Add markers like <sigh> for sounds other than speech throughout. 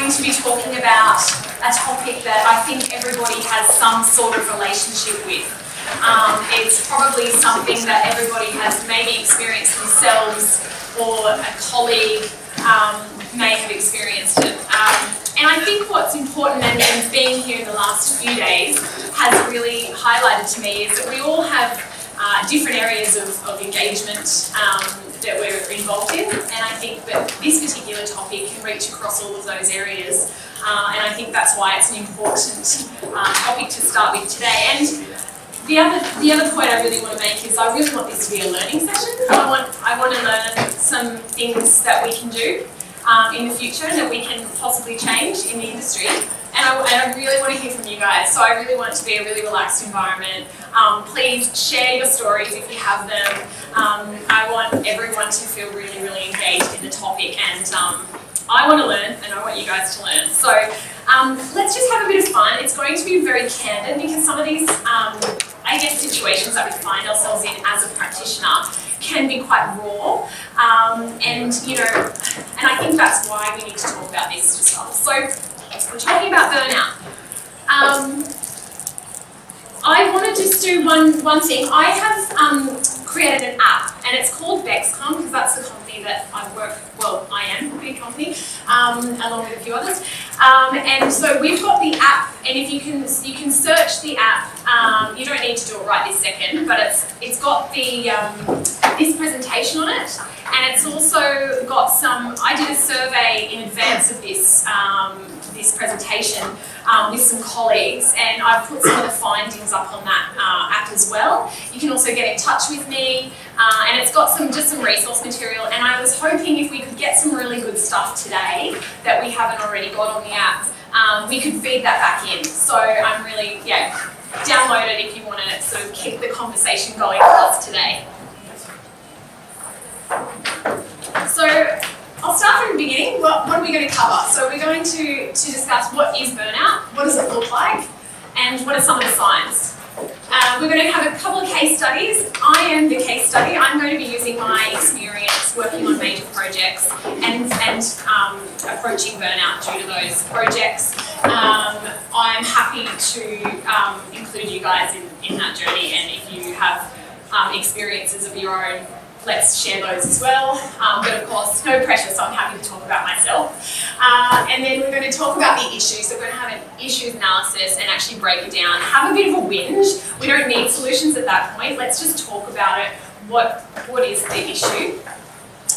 going to be talking about a topic that I think everybody has some sort of relationship with. Um, it's probably something that everybody has maybe experienced themselves or a colleague um, may have experienced it. Um, and I think what's important and, and being here in the last few days has really highlighted to me is that we all have uh, different areas of, of engagement um, that we're involved in, and I think that this particular topic can reach across all of those areas, uh, and I think that's why it's an important uh, topic to start with today. And the other, the other point I really want to make is I really want this to be a learning session. I want, I want to learn some things that we can do um, in the future that we can possibly change in the industry. And I, and I, really want to hear from you guys. So I really want it to be a really relaxed environment. Um, please share your stories if you have them. Um, I want everyone to feel really, really engaged in the topic and um, I want to learn and I want you guys to learn. So um, let's just have a bit of fun. It's going to be very candid because some of these, um, I guess, situations that we find ourselves in as a practitioner can be quite raw. Um, and, you know, and I think that's why we need to talk about this stuff. So we're talking about burnout. Um, I want to just do one, one thing. I have um, created an app, and it's called Bexcom because that's the company that I work. Well, I am a big company, um, along with a few others. Um, and so we've got the app, and if you can, you can search the app. Um, you don't need to do it right this second, but it's it's got the um, this presentation on it, and it's also got some. I did a survey in advance of this this presentation um, with some colleagues, and I've put some of the findings up on that uh, app as well. You can also get in touch with me, uh, and it's got some just some resource material. And I was hoping if we could get some really good stuff today that we haven't already got on the app, um, we could feed that back in. So I'm really yeah. Download it if you want to sort of keep the conversation going for us today. So I'll start from the beginning. What, what are we going to cover? So we're going to, to discuss what is burnout, what does it look like, and what are some of the signs. Uh, we're going to have a couple of case studies. I am the case study. I'm going to be using my experience working on major projects and, and um, approaching burnout due to those projects. Um, I'm happy to um, include you guys in, in that journey and if you have um, experiences of your own let's share those as well. Um, but of course, no pressure, so I'm happy to talk about myself. Uh, and then we're going to talk about the issues. So we're going to have an issues analysis and actually break it down. Have a bit of a whinge. We don't need solutions at that point. Let's just talk about it. What What is the issue?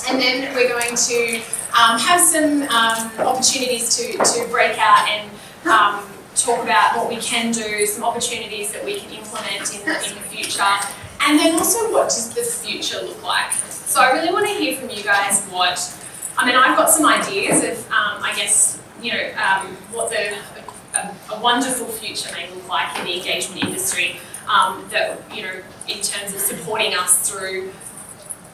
And then we're going to um, have some um, opportunities to, to break out and um, talk about what we can do, some opportunities that we can implement in in the future, and then also, what does the future look like? So I really want to hear from you guys what, I mean, I've got some ideas of, um, I guess, you know, um, what the, a, a, wonderful future may look like in the engagement industry um, that, you know, in terms of supporting us through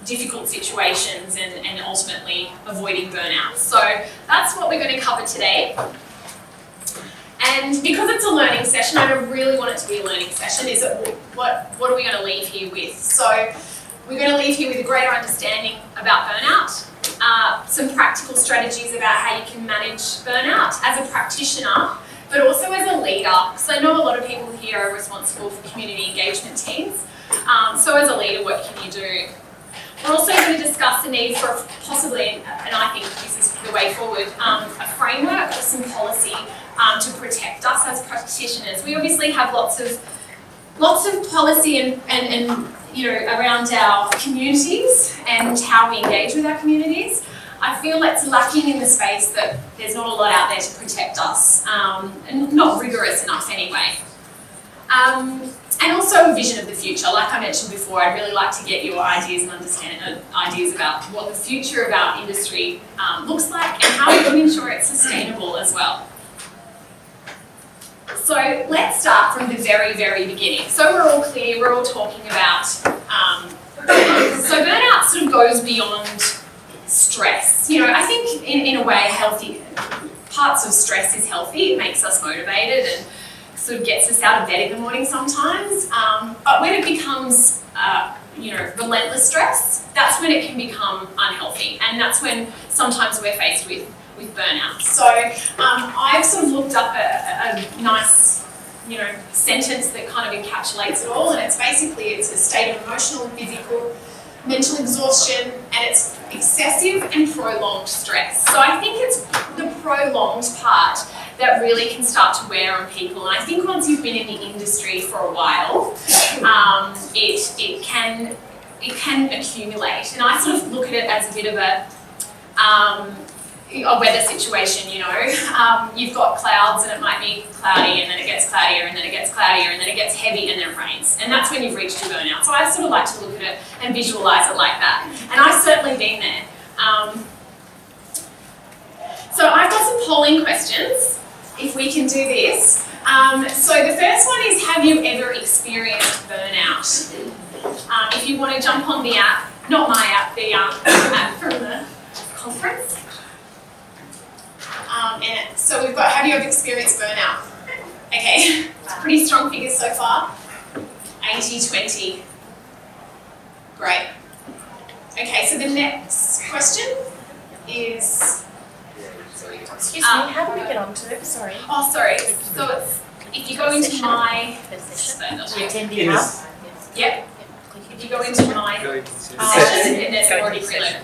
difficult situations and, and ultimately avoiding burnout. So that's what we're going to cover today. And because it's a learning session, I really want it to be a learning session, is it what, what are we going to leave here with? So we're going to leave here with a greater understanding about burnout, uh, some practical strategies about how you can manage burnout as a practitioner, but also as a leader, because I know a lot of people here are responsible for community engagement teams. Um, so as a leader, what can you do? We're also going to discuss the need for possibly, and I think this is the way forward, um, a framework or some policy um, to protect us as practitioners. We obviously have lots of lots of policy and, and, and you know around our communities and how we engage with our communities. I feel it's lacking in the space that there's not a lot out there to protect us, um, and not rigorous enough anyway. Um, and also a vision of the future. Like I mentioned before, I'd really like to get your ideas and understand uh, ideas about what the future of our industry um, looks like and how we can ensure it's sustainable as well. So let's start from the very, very beginning. So we're all clear, we're all talking about um, <coughs> So burnout sort of goes beyond stress. You know, I think in, in a way, healthy parts of stress is healthy. It makes us motivated and sort of gets us out of bed in the morning sometimes. Um, but when it becomes, uh, you know, relentless stress, that's when it can become unhealthy. And that's when sometimes we're faced with with burnout. So um, I've sort of looked up a, a nice, you know, sentence that kind of encapsulates it all, and it's basically it's a state of emotional, physical, mental exhaustion, and it's excessive and prolonged stress. So I think it's the prolonged part that really can start to wear on people. And I think once you've been in the industry for a while, um, it it can it can accumulate. And I sort of look at it as a bit of a um, a weather situation, you know. Um, you've got clouds and it might be cloudy and then it gets cloudier and then it gets cloudier and then it gets heavy and then it rains. And that's when you've reached your burnout. So I sort of like to look at it and visualize it like that. And I've certainly been there. Um, so I've got some polling questions, if we can do this. Um, so the first one is, have you ever experienced burnout? Um, if you want to jump on the app, not my app, the um, app from the conference. Um, and so we've got, have you ever experienced burnout? Okay, <laughs> pretty strong figures so far. 80-20. Great. Okay, so the next question is... Excuse Um, me, how do we get onto it? Sorry. Oh, sorry. So it's, if you go into my... The session. Yep. The attendee In hub. this- If you go into my Going to see- session, and there's already into preloaded.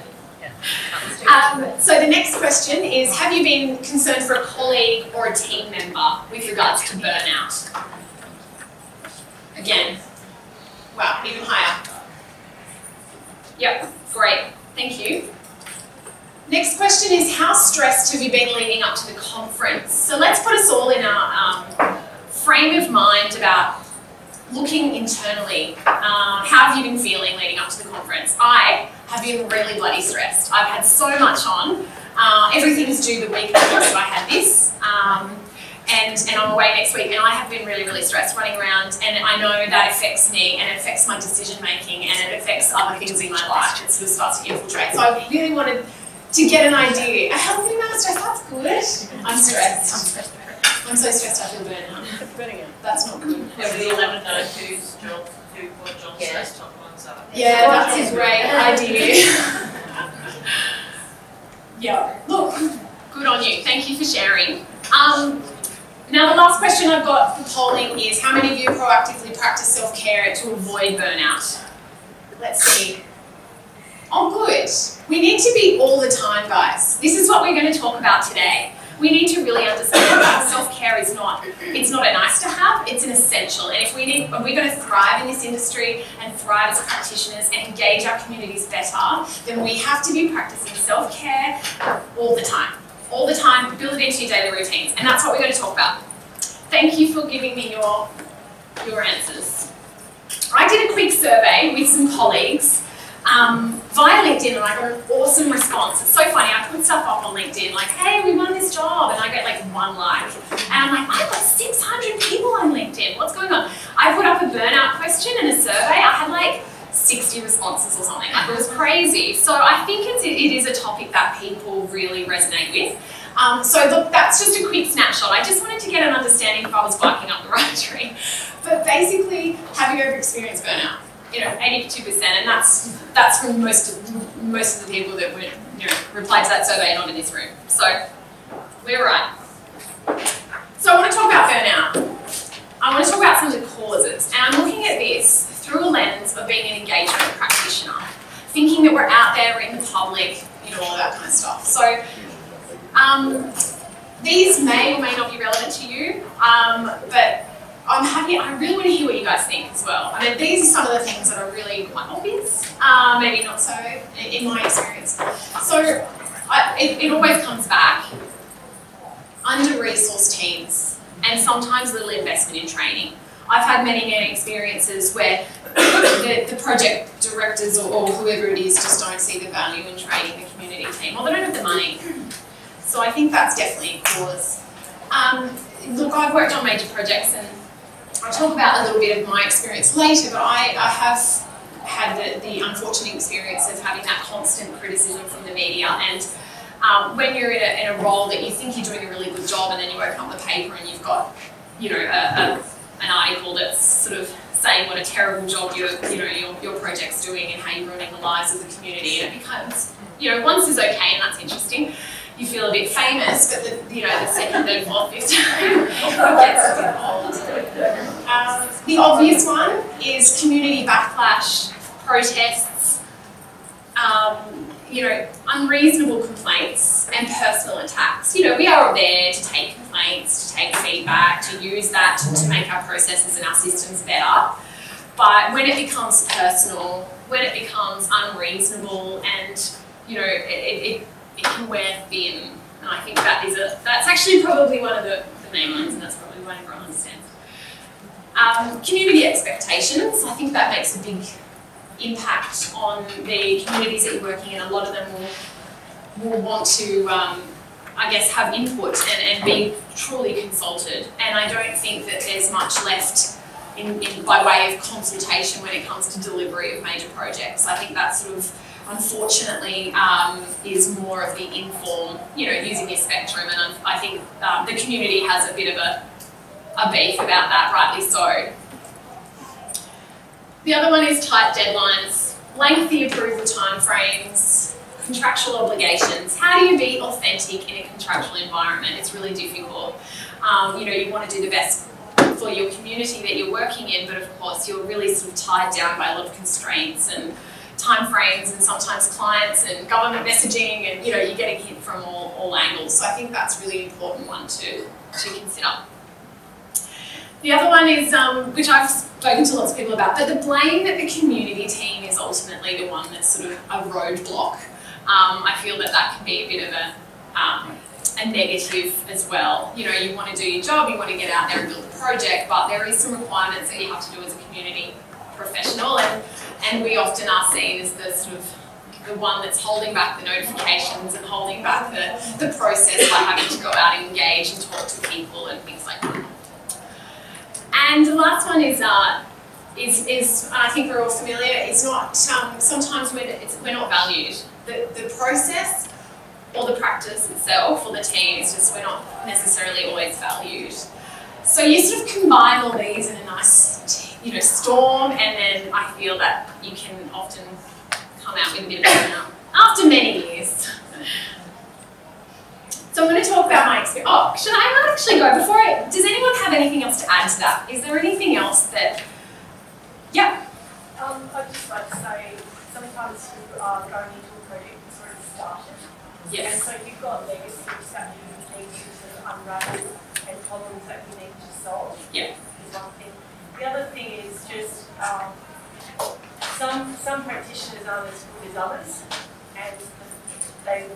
Um, so the next question is, have you been concerned for a colleague or a team member with regards to burnout? Again, wow, even higher. Yep, great, thank you. Next question is, how stressed have you been leading up to the conference? So let's put us all in a um, frame of mind about looking internally. Um, how have you been feeling leading up to the conference? I have been really bloody stressed. I've had so much on. Uh, everything is due the week before so I had this. Um, and, and I'm away next week, and I have been really, really stressed running around, and I know that affects me, and it affects my decision making, and it affects other things in my life. It sort of starts to infiltrate. So I really wanted to get an idea. I haven't been that stressed. That's good. I'm stressed. I'm so stressed. I feel burnout. That's not good. Yeah, the eleven know who's John, who what John's Yeah. most top ones are. Yeah, that's a great idea. <laughs> yeah, look, good on you. Thank you for sharing. Um, now, the last question I've got for polling is how many of you proactively practice self care to avoid burnout? Let's see. Oh, good. We need to be all the time, guys. This is what we're going to talk about today. We need to really understand that self-care is not, it's not a nice to have, it's an essential. And if we need, if we're going to thrive in this industry and thrive as practitioners and engage our communities better, then we have to be practicing self-care all the time. All the time, build it into your daily routines. And that's what we're going to talk about. Thank you for giving me your, your answers. I did a quick survey with some colleagues um, via LinkedIn and I got an awesome response. It's so funny, I put stuff up on LinkedIn like, hey, we won this job, and I get like one like. And I'm like, I've got 600 people on LinkedIn, what's going on? I put up a burnout question and a survey, I had like 60 responses or something, like it was crazy. So I think it's, it is a topic that people really resonate with. Um, so look, that's just a quick snapshot. I just wanted to get an understanding if I was barking up the right <laughs> tree. But basically, have you ever experienced burnout? You know, 82%, and that's that's from most of, most of the people that would you know replied to that survey not in this room. So we're right. So I want to talk about burnout. I want to talk about some of the causes, and I'm looking at this through a lens of being an engagement practitioner, thinking that we're out there, we're in the public, you know, all that kind of stuff. So um, these may or may not be relevant to you, um, but I'm happy, I really want to hear what you guys think as well. I mean, these are some of the things that are really quite obvious, uh, maybe not so in my experience. So I, it, it always comes back under-resourced teams and sometimes little investment in training. I've had many, many experiences where <coughs> the, the project directors or, or whoever it is just don't see the value in training the community team or they don't have the money. So I think that's definitely a cause. Um, look, I've worked on major projects and I'll talk about a little bit of my experience later, but I, I have had the, the unfortunate experience of having that constant criticism from the media. And um, when you're in a, in a role that you think you're doing a really good job, and then you open up the paper and you've got, you know, a, a, an article that's sort of saying what a terrible job your, you know, your, your project's doing and how you're ruining the lives of the community, and it becomes, you know, once is okay and that's interesting you feel a bit famous, but the, you know, the second, third, fourth, fifth time, <laughs> it gets a bit old. Um, the obvious one is community backlash, protests, um, you know, unreasonable complaints and personal attacks. You know, we are there to take complaints, to take feedback, to use that to, to make our processes and our systems better. But when it becomes personal, when it becomes unreasonable, and you know, it, it, it, can wear thin. And I think that is a that's actually probably one of the, the main ones, and that's probably one everyone understands. Um, community expectations. I think that makes a big impact on the communities that you're working in. A lot of them will, will want to, um, I guess, have input and, and be truly consulted. And I don't think that there's much left in, in, by way of consultation when it comes to delivery of major projects. I think that sort of, unfortunately, um, is more of the inform, you know, using your spectrum. And I think um, the community has a bit of a, a beef about that, rightly so. The other one is tight deadlines, lengthy approval timeframes, contractual obligations. How do you be authentic in a contractual environment? It's really difficult. Um, you know, you want to do the best for your community that you're working in, but of course you're really sort of tied down by a lot of constraints and timeframes and sometimes clients and government messaging and you know, you're getting hit from all, all angles. So I think that's really important one to, to consider. The other one is, um, which I've spoken to lots of people about, but the blame that the community team is ultimately the one that's sort of a roadblock. Um, I feel that that can be a bit of a, um, a negative as well. You know, you want to do your job, you want to get out there and build a project, but there is some requirements that you have to do as a community professional, and, and we often are seen as the sort of the one that's holding back the notifications and holding back the, the process by having to go out and engage and talk to people and things like that. And the last one is, uh, is, is I think we're all familiar, is not, um, sometimes we're, it's, we're not valued. The, the process or the practice itself or the team is just, we're not necessarily always valued. So you sort of combine all these in a nice, you know, storm, and then I feel that you can often come out with a bit of burnout after many years. So I'm going to talk about my experience. Oh, should I not actually go before I? Does anyone have anything else to add to that? Is there anything else that? Yeah. Um, I'd just like to say, sometimes you are going into a project that's already started. And so you've got legacies that you need to sort of unravel and problems that you need to solve. Yeah. Is one thing. The other thing is just, um, some, some practitioners aren't as good as others. And they,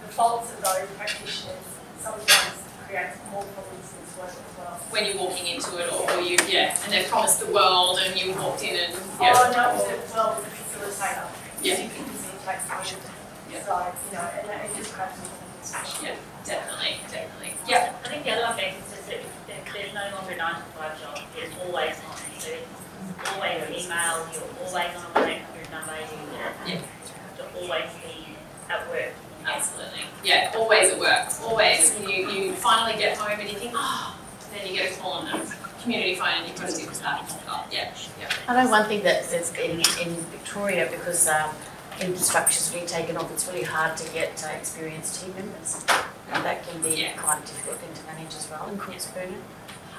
the faults of those practitioners sometimes creates more problems than it's worth as well. When you're walking into it, or, or you, yeah, and they've promised the world, and you walked in and Oh, no, it was a, well, it was a facilitator. Yeah. You can facilitate something. Yeah. So, you know, and that, it just creates more problems. yeah, definitely, definitely. Yeah. I think the other one is is that if there's no longer a nine to five job, it's always on. So it's always an email, you're always on a one eight hundred number, you Yeah. have to always be at work. Absolutely. Yeah, always at work. Always. And you, you finally get home and you think, oh, then you get a call on the community phone and you've got to do that. Oh, yeah, yeah. I know one thing that that's in, in Victoria because um, infrastructure's been taken off, it's really hard to get uh, experienced team members. And that can be Yeah. quite a difficult thing to manage as well in Cooksburn.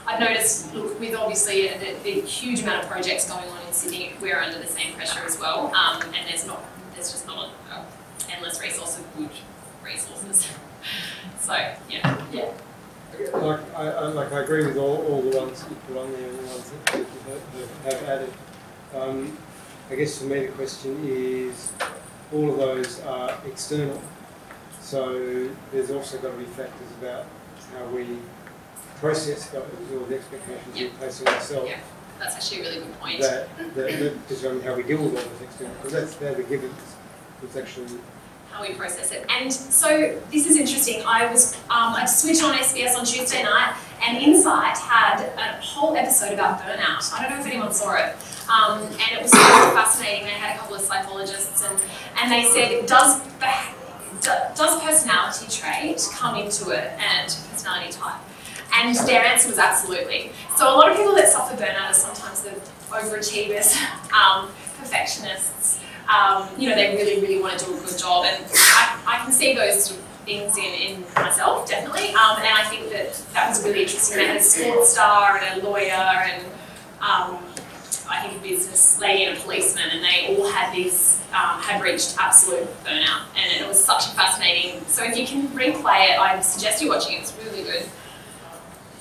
I've noticed, look, with obviously the, the huge amount of projects going on in Sydney, we're under the same pressure as well. Um, and there's not, there's just not a, a endless resource of good resources. <laughs> So, yeah, yeah. Like, I, I, like, I agree with all, all the ones that you put on there and the ones that you have, have added. Um, I guess for me the question is, all of those are external. So there's also got to be factors about how we process those or the expectations we place on ourselves. Yeah. That's actually a really good point. That, that, determine how we deal with all those external, because that's, they're the givens. It's actually, how we process it. And so this is interesting. I was um, I switched on SBS on Tuesday night, and Insight had a whole episode about burnout. I don't know if anyone saw it. Um, and it was super fascinating. They had a couple of psychologists, and, and they said, it does does personality trait come into it and personality type? And their answer was absolutely. So a lot of people that suffer burnout are sometimes the overachievers, <laughs> um, perfectionists, um, you know, they really, really want to do a good job. And I, I can see those things in, in myself, definitely. Um, and I think that that was really interesting. They had a sports star and a lawyer and um, I think a business lady and a policeman, and they all had this, um, had reached absolute burnout, and it was such a fascinating. So if you can replay it, I suggest you watching it. It's really good.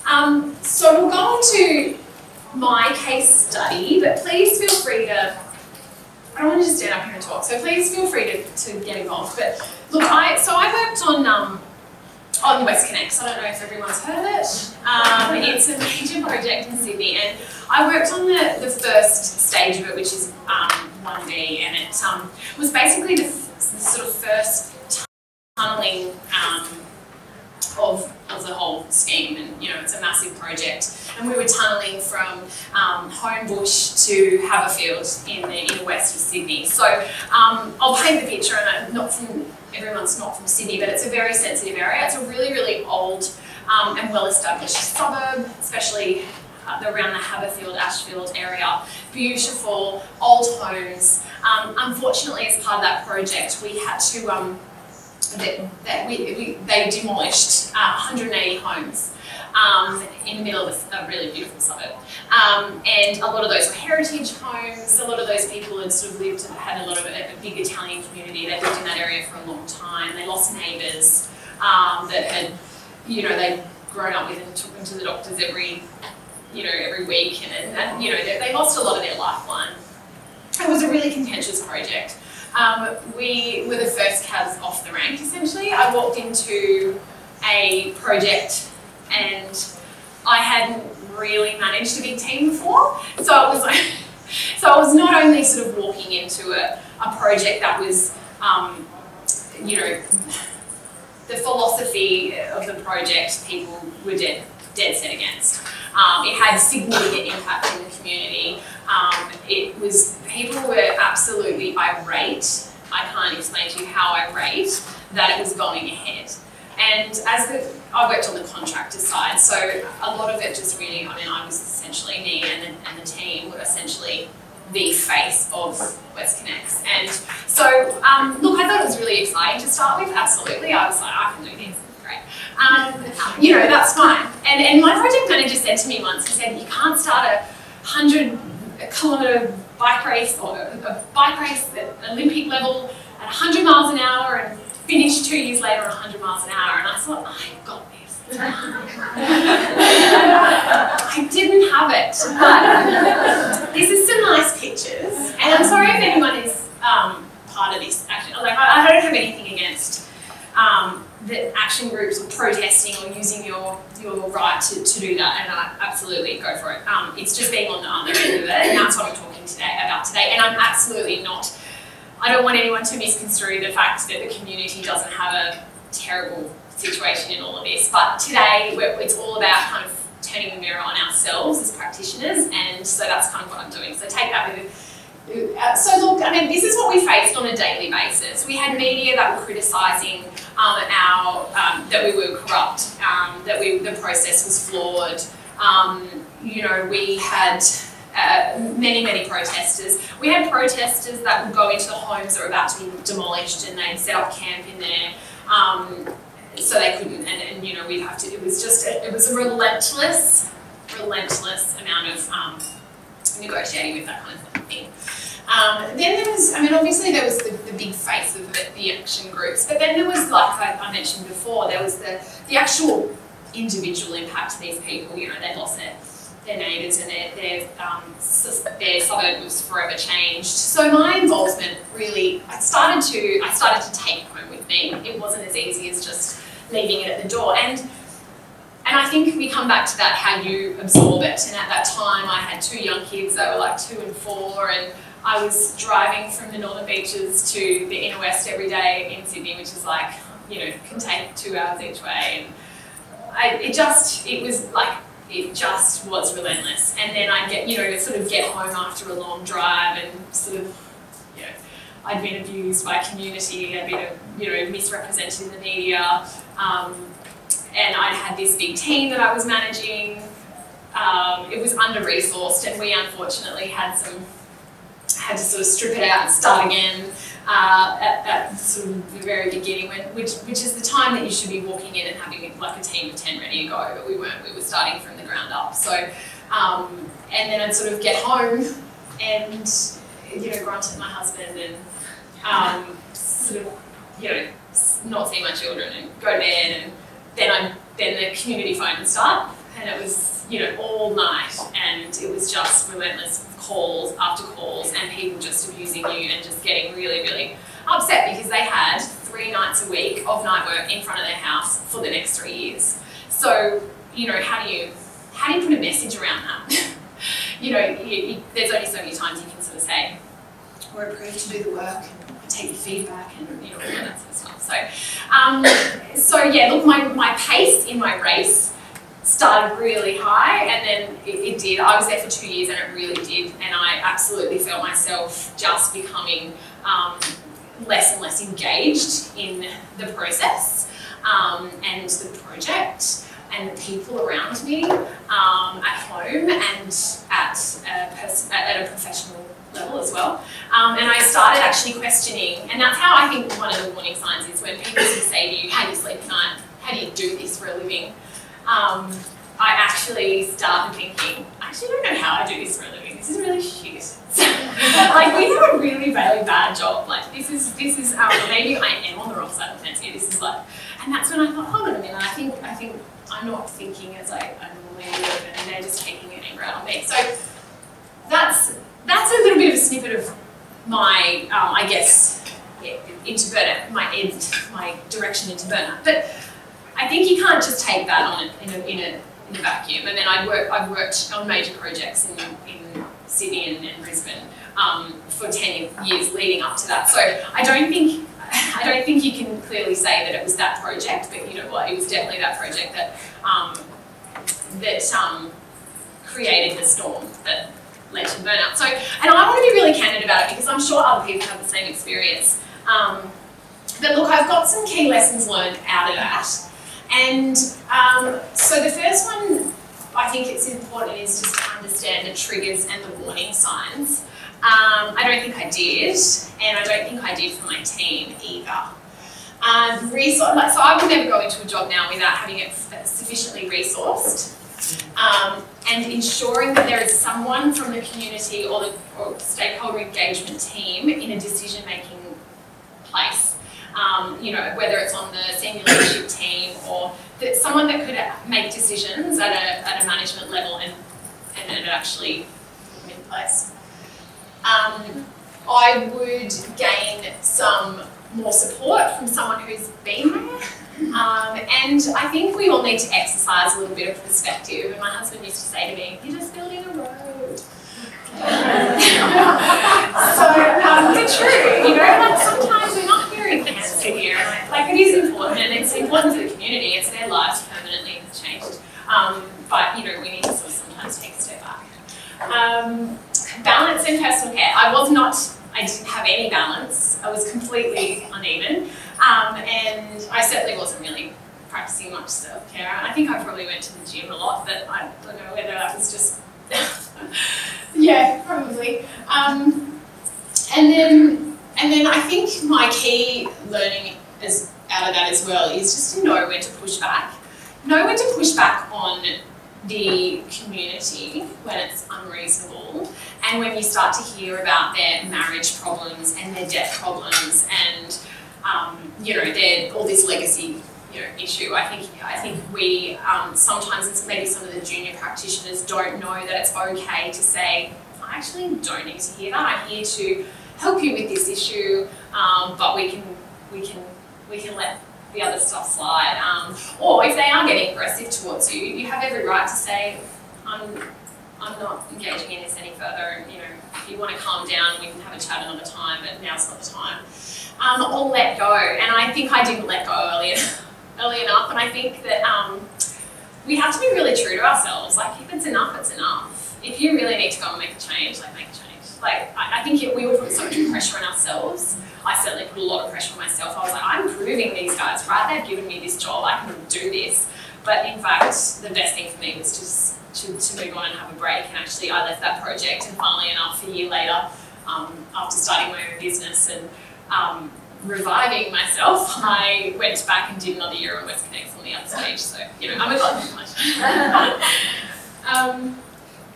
Um, so we'll go on to my case study, but please feel free to. I don't want to just stand up here and talk, so please feel free to, to get involved. But look, I so I worked on um, on WestConnex. I don't know if everyone's heard of it. Um, it's a major project in Sydney, and I worked on the, the first stage of it, which is um, 1B, and it um, was basically the, the sort of first tunnelling um, of, of the whole scheme. And, you know, it's a massive project. And we were tunnelling from um, Homebush to Haberfield in the inner west of Sydney. So um, I'll paint the picture, and I'm not from, everyone's not from Sydney, but it's a very sensitive area. It's a really, really old um, and well-established suburb, especially uh, around the Haberfield, Ashfield area. Beautiful old homes. Um, unfortunately, as part of that project, we had to um, that, that we, we, they demolished uh, 180 homes um, in the middle of a, really beautiful suburb. Um, and a lot of those were heritage homes. A lot of those people had sort of lived, had a lot of a, a big Italian community. They lived in that area for a long time. They lost neighbours um, that had, you know, they'd grown up with and took them to the doctors every, you know, every week. And, and you know, they, they lost a lot of their lifeline. It was a really contentious project. Um, we were the first cabs off the rank, essentially. I walked into a project and I hadn't really managed a big team before. So it was like, <laughs> so I was not only sort of walking into a, a project that was, um, you know, the philosophy of the project people were dead, dead set against. Um, it had significant impact in the community. Um, it was people were absolutely irate. I can't explain to you how irate that it was going ahead. And as the I worked on the contractor side, so a lot of it just really, I mean, I was essentially me and the, and the team were essentially the face of WestConnex. And so, um, look, I thought it was really exciting to start with. Absolutely, I was like, I can do this. Great. Um, you know, that's fine. And, and my project manager said to me once, he said, you can't start a hundred kilometre bike race or a, a bike race at Olympic level at 100 miles an hour and finish two years later 100 miles an hour. And I thought, I've got this. I didn't have it, but this is some nice pictures. And I'm sorry if anyone is um, part of this. Actually, like I, I don't have anything against um, the action groups or protesting or using your your right to, to do that, and I absolutely go for it. Um, it's just being on the other end of it, and that's what I'm talking today about today. And I'm absolutely not. I don't want anyone to misconstrue the fact that the community doesn't have a terrible situation in all of this. But today, it's all about kind of turning the mirror on ourselves as practitioners, and so that's kind of what I'm doing. So take that with. Uh, so look, I mean, this is what we faced on a daily basis. We had media that were criticising um, our um, that we were corrupt, um, that we the process was flawed. Um, you know, we had uh, many, many protesters. We had protesters that would go into the homes that were about to be demolished and they'd set up camp in there. Um, so they couldn't, and, and you know, we'd have to, it was just, a, it was a relentless, relentless amount of um, negotiating with that kind of thing. Um, then there was, I mean, obviously there was the, the big face of the, the action groups, but then there was, like I, I mentioned before, there was the, the actual individual impact to these people, you know, they lost their their neighbours and their, their, um, their suburb was forever changed. So my involvement really, I started to, I started to take home with me. It wasn't as easy as just leaving it at the door. And and I think we come back to that how you absorb it. And at that time, I had two young kids that were like two and four, and I was driving from the northern beaches to the inner west every day in Sydney, which is like, you know, can take two hours each way. And I, it just, it was like it just was relentless. And then I'd get, you know, sort of get home after a long drive and sort of, you know, I'd been abused by community, I'd been, you know, misrepresented in the media, um, and I'd had this big team that I was managing. Um, it was under-resourced, and we unfortunately had some, had to sort of strip it out and start again. Uh, at, at sort of the very beginning, when, which, which is the time that you should be walking in and having like a team of 10 ready to go, but we weren't, we were starting from the ground up. So, um, and then I'd sort of get home and, you know, grunt at my husband and um, sort of, you know, not see my children and go to bed. And then I then the community phone would start. And it was you know all night. And it was just relentless calls after calls and people just abusing you and just getting really really upset because they had three nights a week of night work in front of their house for the next three years. So you know how do you how do you put a message around that? <laughs> You know you, you, there's only so many times you can sort of say we're approved to do the work and take your feedback and you know all that sort of stuff. So um, so yeah, look, my, my pace in my race started really high, and then it, it did. I was there for two years, and it really did, and I absolutely felt myself just becoming um, less and less engaged in the process um, and the project and the people around me um, at home and at a, at a professional level as well. Um, and I started actually questioning, and that's how I think one of the warning signs is when people say to you, How do you sleep at night? How do you do this for a living? Um, I actually started thinking, I actually don't know how I do this for a living. This is really shit. <laughs> like we have a really, really bad job. Like this is this is um, maybe I am on the wrong side of the fence here. This is like, and that's when I thought, hold on a minute. I think I think I'm not thinking as I, normally would, and they're just taking an anger out on me. So that's that's a little bit of a snippet of my, um, I guess, yeah, into my end, my direction into burnout. But I think you can't just take that on in, a, in, a, in a vacuum. And then I work, I've worked on major projects in, in Sydney and, and Brisbane um, for 10 years leading up to that. So I don't think <laughs> I don't think you can clearly say that it was that project, but you know what, it was definitely that project that um, that um, created the storm that led to burnout. So, and I want to be really candid about it because I'm sure other people have the same experience. Um, but look, I've got some key lessons learned out of that. And um, so the first one I think it's important is just to understand the triggers and the warning signs. Um, I don't think I did, and I don't think I did for my team either. Um, resource, like, so I would never go into a job now without having it sufficiently resourced um, and ensuring that there is someone from the community or the or stakeholder engagement team in a decision making place. Um, you know, whether it's on the senior leadership team or that someone that could make decisions at a, at a management level and, and then actually put in place. Um, I would gain some more support from someone who's been there. Um, and I think we all need to exercise a little bit of perspective. And my husband used to say to me, You're just building a road. <laughs> so, um, but true, you know, like sometimes we're not hearing cancer here. Like, it is important and it's important to the community, it's their lives permanently changed. Um, but, you know, we need to sort of sometimes take a step back. Um, balance and personal care. I was not, I didn't have any balance. I was completely uneven. Um, and I certainly wasn't really practicing much self care. I think I probably went to the gym a lot, but I don't know whether that was just, <laughs> yeah, probably. Um, and then, and then I think my key learning as out of that as well is just to know when to push back. Know when to push back on the community when it's unreasonable and when you start to hear about their marriage problems and their debt problems and um, you know their all this legacy you know issue I think I think we um, sometimes it's maybe some of the junior practitioners don't know that it's okay to say I actually don't need to hear that I'm here to help you with this issue um, but we can we can we can let the other stuff slide. Um, or if they are getting aggressive towards you, you have every right to say, I'm, I'm not engaging in this any further. And, You know, if you want to calm down, we can have a chat another time, but now's not the time. Um, or let go. And I think I didn't let go early, <laughs> early enough. And I think that um, we have to be really true to ourselves. Like, if it's enough, it's enough. If you really need to go and make a change, like, make a change. Like, I, I think we all put so much pressure on ourselves. I certainly put a lot of pressure on myself. I was like, I'm proving these guys right. They've given me this job. I can do this. But in fact, the best thing for me was just to, to move on and have a break. And actually, I left that project, and funnily enough, a year later, um, after starting my own business and um, reviving myself, <laughs> I went back and did another year on WestConnex on the other stage. So, you know, I'm a glutton <laughs> um,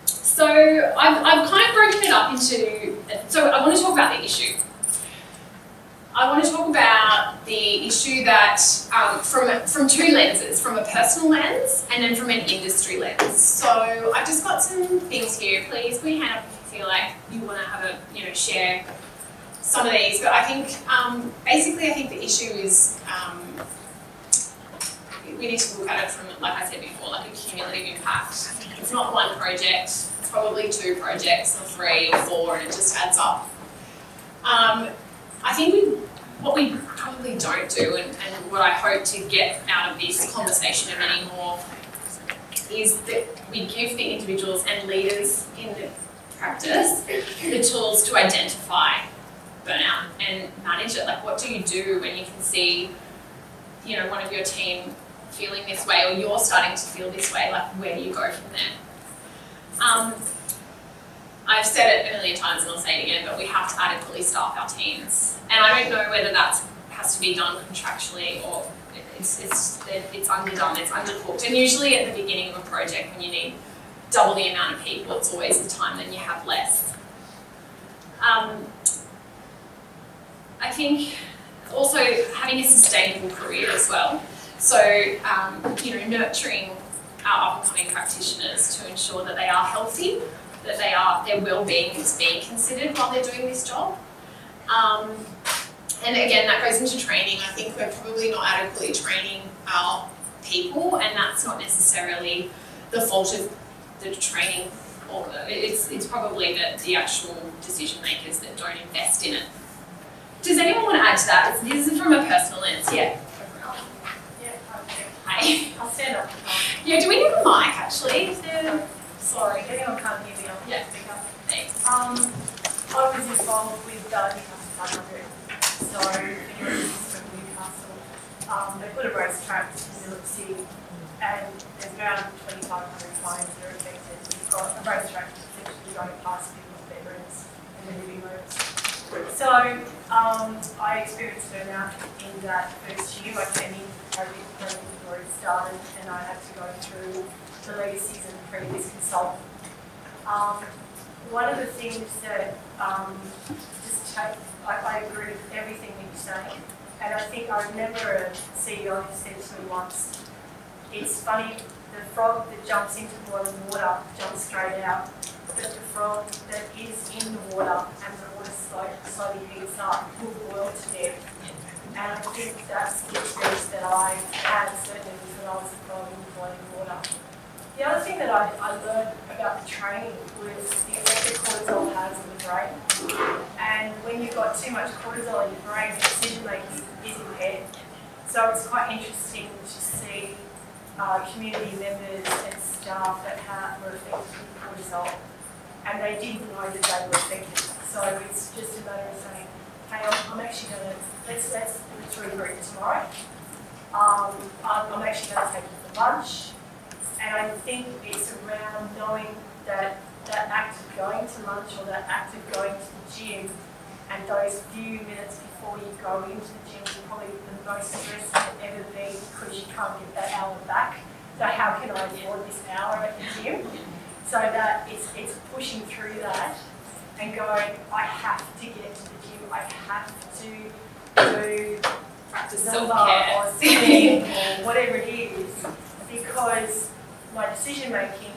So I've, I've kind of broken it up into, so I want to talk about the issue. I want to talk about the issue that um, from from two lenses, from a personal lens and then from an industry lens. So I've just got some things here. Please put your hand up if you feel like you want to have a you know share some of these. But I think um, basically I think the issue is um, we need to look at it from like I said before, like a cumulative impact. It's not one project. It's probably two projects or three or four, and it just adds up. Um, I think we, what we probably don't do, and, and what I hope to get out of this conversation and many more, is that we give the individuals and leaders in the practice the tools to identify burnout and manage it. Like, what do you do when you can see, you know, one of your team feeling this way, or you're starting to feel this way? Like, where do you go from there? Um, I've said it earlier times and I'll say it again, but we have to adequately staff our teams. And I don't know whether that has to be done contractually or it's, it's, it's underdone, it's undercooked. And usually at the beginning of a project when you need double the amount of people, it's always the time when you have less. Um, I think also having a sustainable career as well. So, um, you know, nurturing our up and coming practitioners to ensure that they are healthy that they are their well-being is being considered while they're doing this job. Um, and again, that goes into training. I think we're probably not adequately training our people, and that's not necessarily the fault of the training, or it's it's probably the, the actual decision makers that don't invest in it. Does anyone want to add to that? This is from a personal lens. Yeah. Yeah. Hi. I'll stand up. Yeah. Do we need a mic actually? Is there- Sorry, anyone can't hear me, I'll Yeah. speak up. Thanks. Um, I was involved with uh, Newcastle 500, so anyone who's from Newcastle, um, they put a racetrack in Zurich City, and there's around 2,500 clients that are affected. We've got a racetrack essentially going past people's bedrooms and their living rooms. So um, I experienced burnout in that first year. I came in, COVID had already started, and I had to go through the legacies of previous consultant. Um, one of the things that um, just take, I, I agree with everything that you're saying, and I think I remember a CEO who said to me once, it's funny, the frog that jumps into boiling water jumps straight out, the frog that is in the water and the water slowly, heats up will boil to death. And I think that's the experience that I had certainly when I was frog in boiling water. The other thing that I, I learned about the training was the effect that cortisol has on the brain. And when you've got too much cortisol in your brain, decision making is impaired. So it's quite interesting to see uh, community members and staff that have, were affected with cortisol and they didn't know that they were affected. So it's just a matter of saying, hey, I'm, I'm actually going to, let's, let's, let's regroup tomorrow. Um, I'm, I'm actually going to take you for lunch. And I think it's around knowing that that act of going to lunch or that act of going to the gym and those few minutes before you go into the gym is probably the most stress you've ever been because you can't get that hour back. So how can I afford this hour at the gym? So that it's, it's pushing through that and going, I have to get to the gym, I have to do Practice self-care. or swimming or whatever it is, because my decision making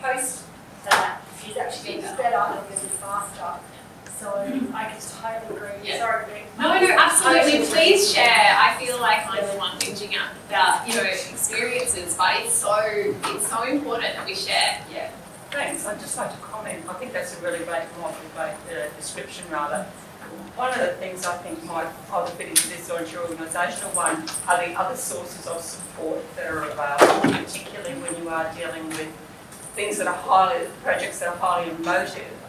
post that is actually better and getting faster. So I can totally agree. Yeah. Sorry, Vic. No, no, absolutely. Please share. I feel like I'm the one whinging out about, you know, experiences, but it's so it's so important that we share. Yeah. Thanks, I'd just like to comment, I think that's a really great point, great uh, description rather. One of the things I think might either fit into this or into your organisational one are the other sources of support that are available, particularly when you are dealing with things that are highly, projects that are highly emotive.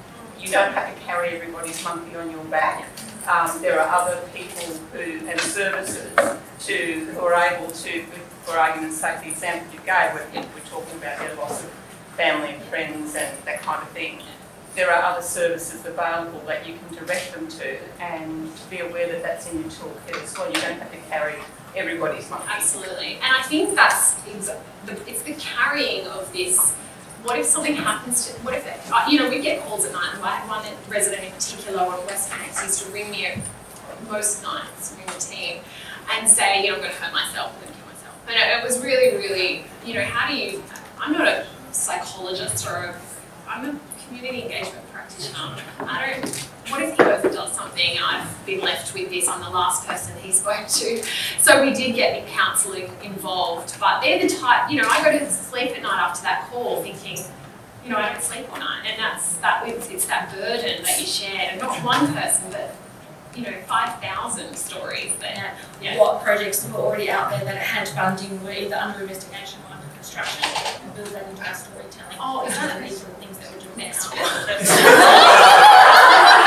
You don't have to carry everybody's monkey on your back. Um, there are other people who, and services to, who are able to, for argument's sake, the example you gave, where people were talking about their loss of family and friends and that kind of thing. there are other services available that you can direct them to and to be aware that that's in your toolkit as well. You don't have to carry everybody's money. Absolutely, and I think that's it's the carrying of this. What if something happens to? What if uh, you know we get calls at night? And one resident in particular on West Coast used to ring me most nights, ring the team, and say, you know, I'm going to hurt myself, to kill myself. And it, it was really, really, you know, how do you? I'm not a psychologist or a, I'm a community engagement practitioner. I don't. What if he goes and does something? I've been left with this. I'm the last person he spoke <laughs> to. So we did get counselling involved, but they're the type, you know, I go to sleep at night after that call thinking, you know, I don't sleep all night, and that's that. It's, it's that burden that you shared, and not one person, but you know, five thousand stories that. Yeah. what projects were already out there that had funding were either under investigation or under construction and build that into our storytelling. Oh, exactly. these are the things that we're doing Next. Now. <laughs> <laughs>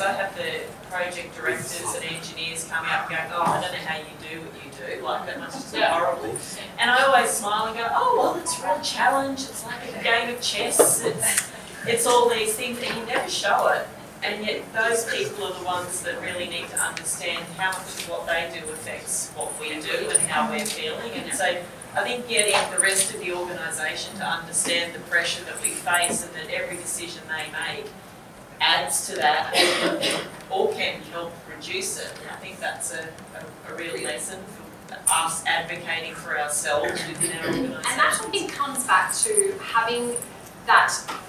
a I have the project directors and engineers coming up going, oh, I don't know how you do what you do, like that must just be horrible. And I always smile and go, oh, well, it's a real challenge, it's like a game of chess, it's, it's all these things, and you never show it. And yet those people are the ones that really need to understand how much of what they do affects what we do and how we're feeling. And so I think getting the rest of the organisation to understand the pressure that we face and that every decision they make adds to that or can help reduce it. And I think that's a, a, a real lesson for us advocating for ourselves within our organisation. And that I think comes back to having that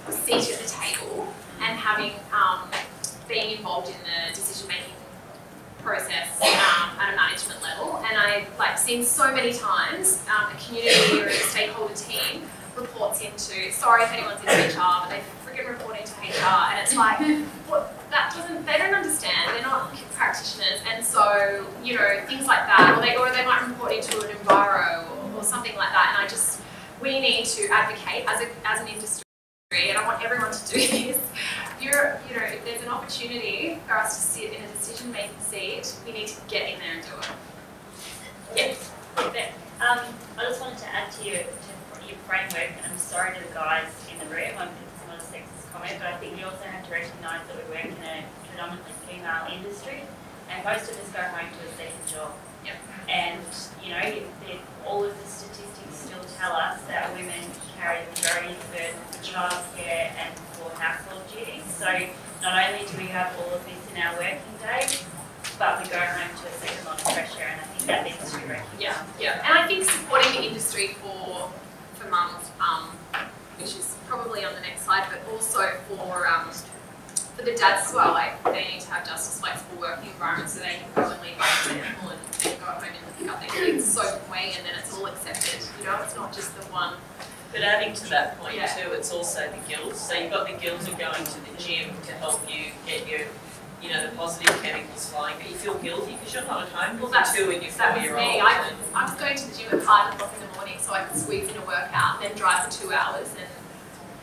seat at the table and having um, being involved in the decision making process um, at a management level. And I've like seen so many times um, a community and a stakeholder team reports into sorry if anyone's in HR, but they freaking report into HR, and it's like what that doesn't they don't understand. They're not practitioners, and so you know things like that, or they or they might report into an enviro or, or something like that. And I just we need to advocate as a as an industry, and I want everyone to do <laughs> this. You're, you know, if there's an opportunity for us to sit in a decision making seat, we need to get in there and do it. Yes. Um, I just wanted to add to your, to your framework, and I'm sorry to the guys in the room, I'm, it's not a sexist comment, but I think we also have to recognise that we work in a predominantly female industry, and most of us go home to a second job. Yep. And, you know, all of the statistics still tell us that women carry the majority of the burden for childcare and for household duties. So not only do we have all of this in our working day, but we go home to a second lot of pressure, and I think that needs to be recognised. Yeah, yeah. And I think supporting the industry for for mums, um, which is probably on the next slide, but also for um, for the dads as well. Like they need to have just as flexible working environments so they can go and leave by example and, and go home and pick up their kids so quickly and then it's all accepted. You know, it's not just the one. But adding to that point Yeah. too, it's also the guilt. So you've got the guilt of going to the gym to help you get your, you know, the positive chemicals flying, but you feel guilty because you're not at home Well, with your that's- two and your That four was year me. old. I, I was going to the gym at five o'clock in the morning so I could squeeze in a workout, then drive for two hours and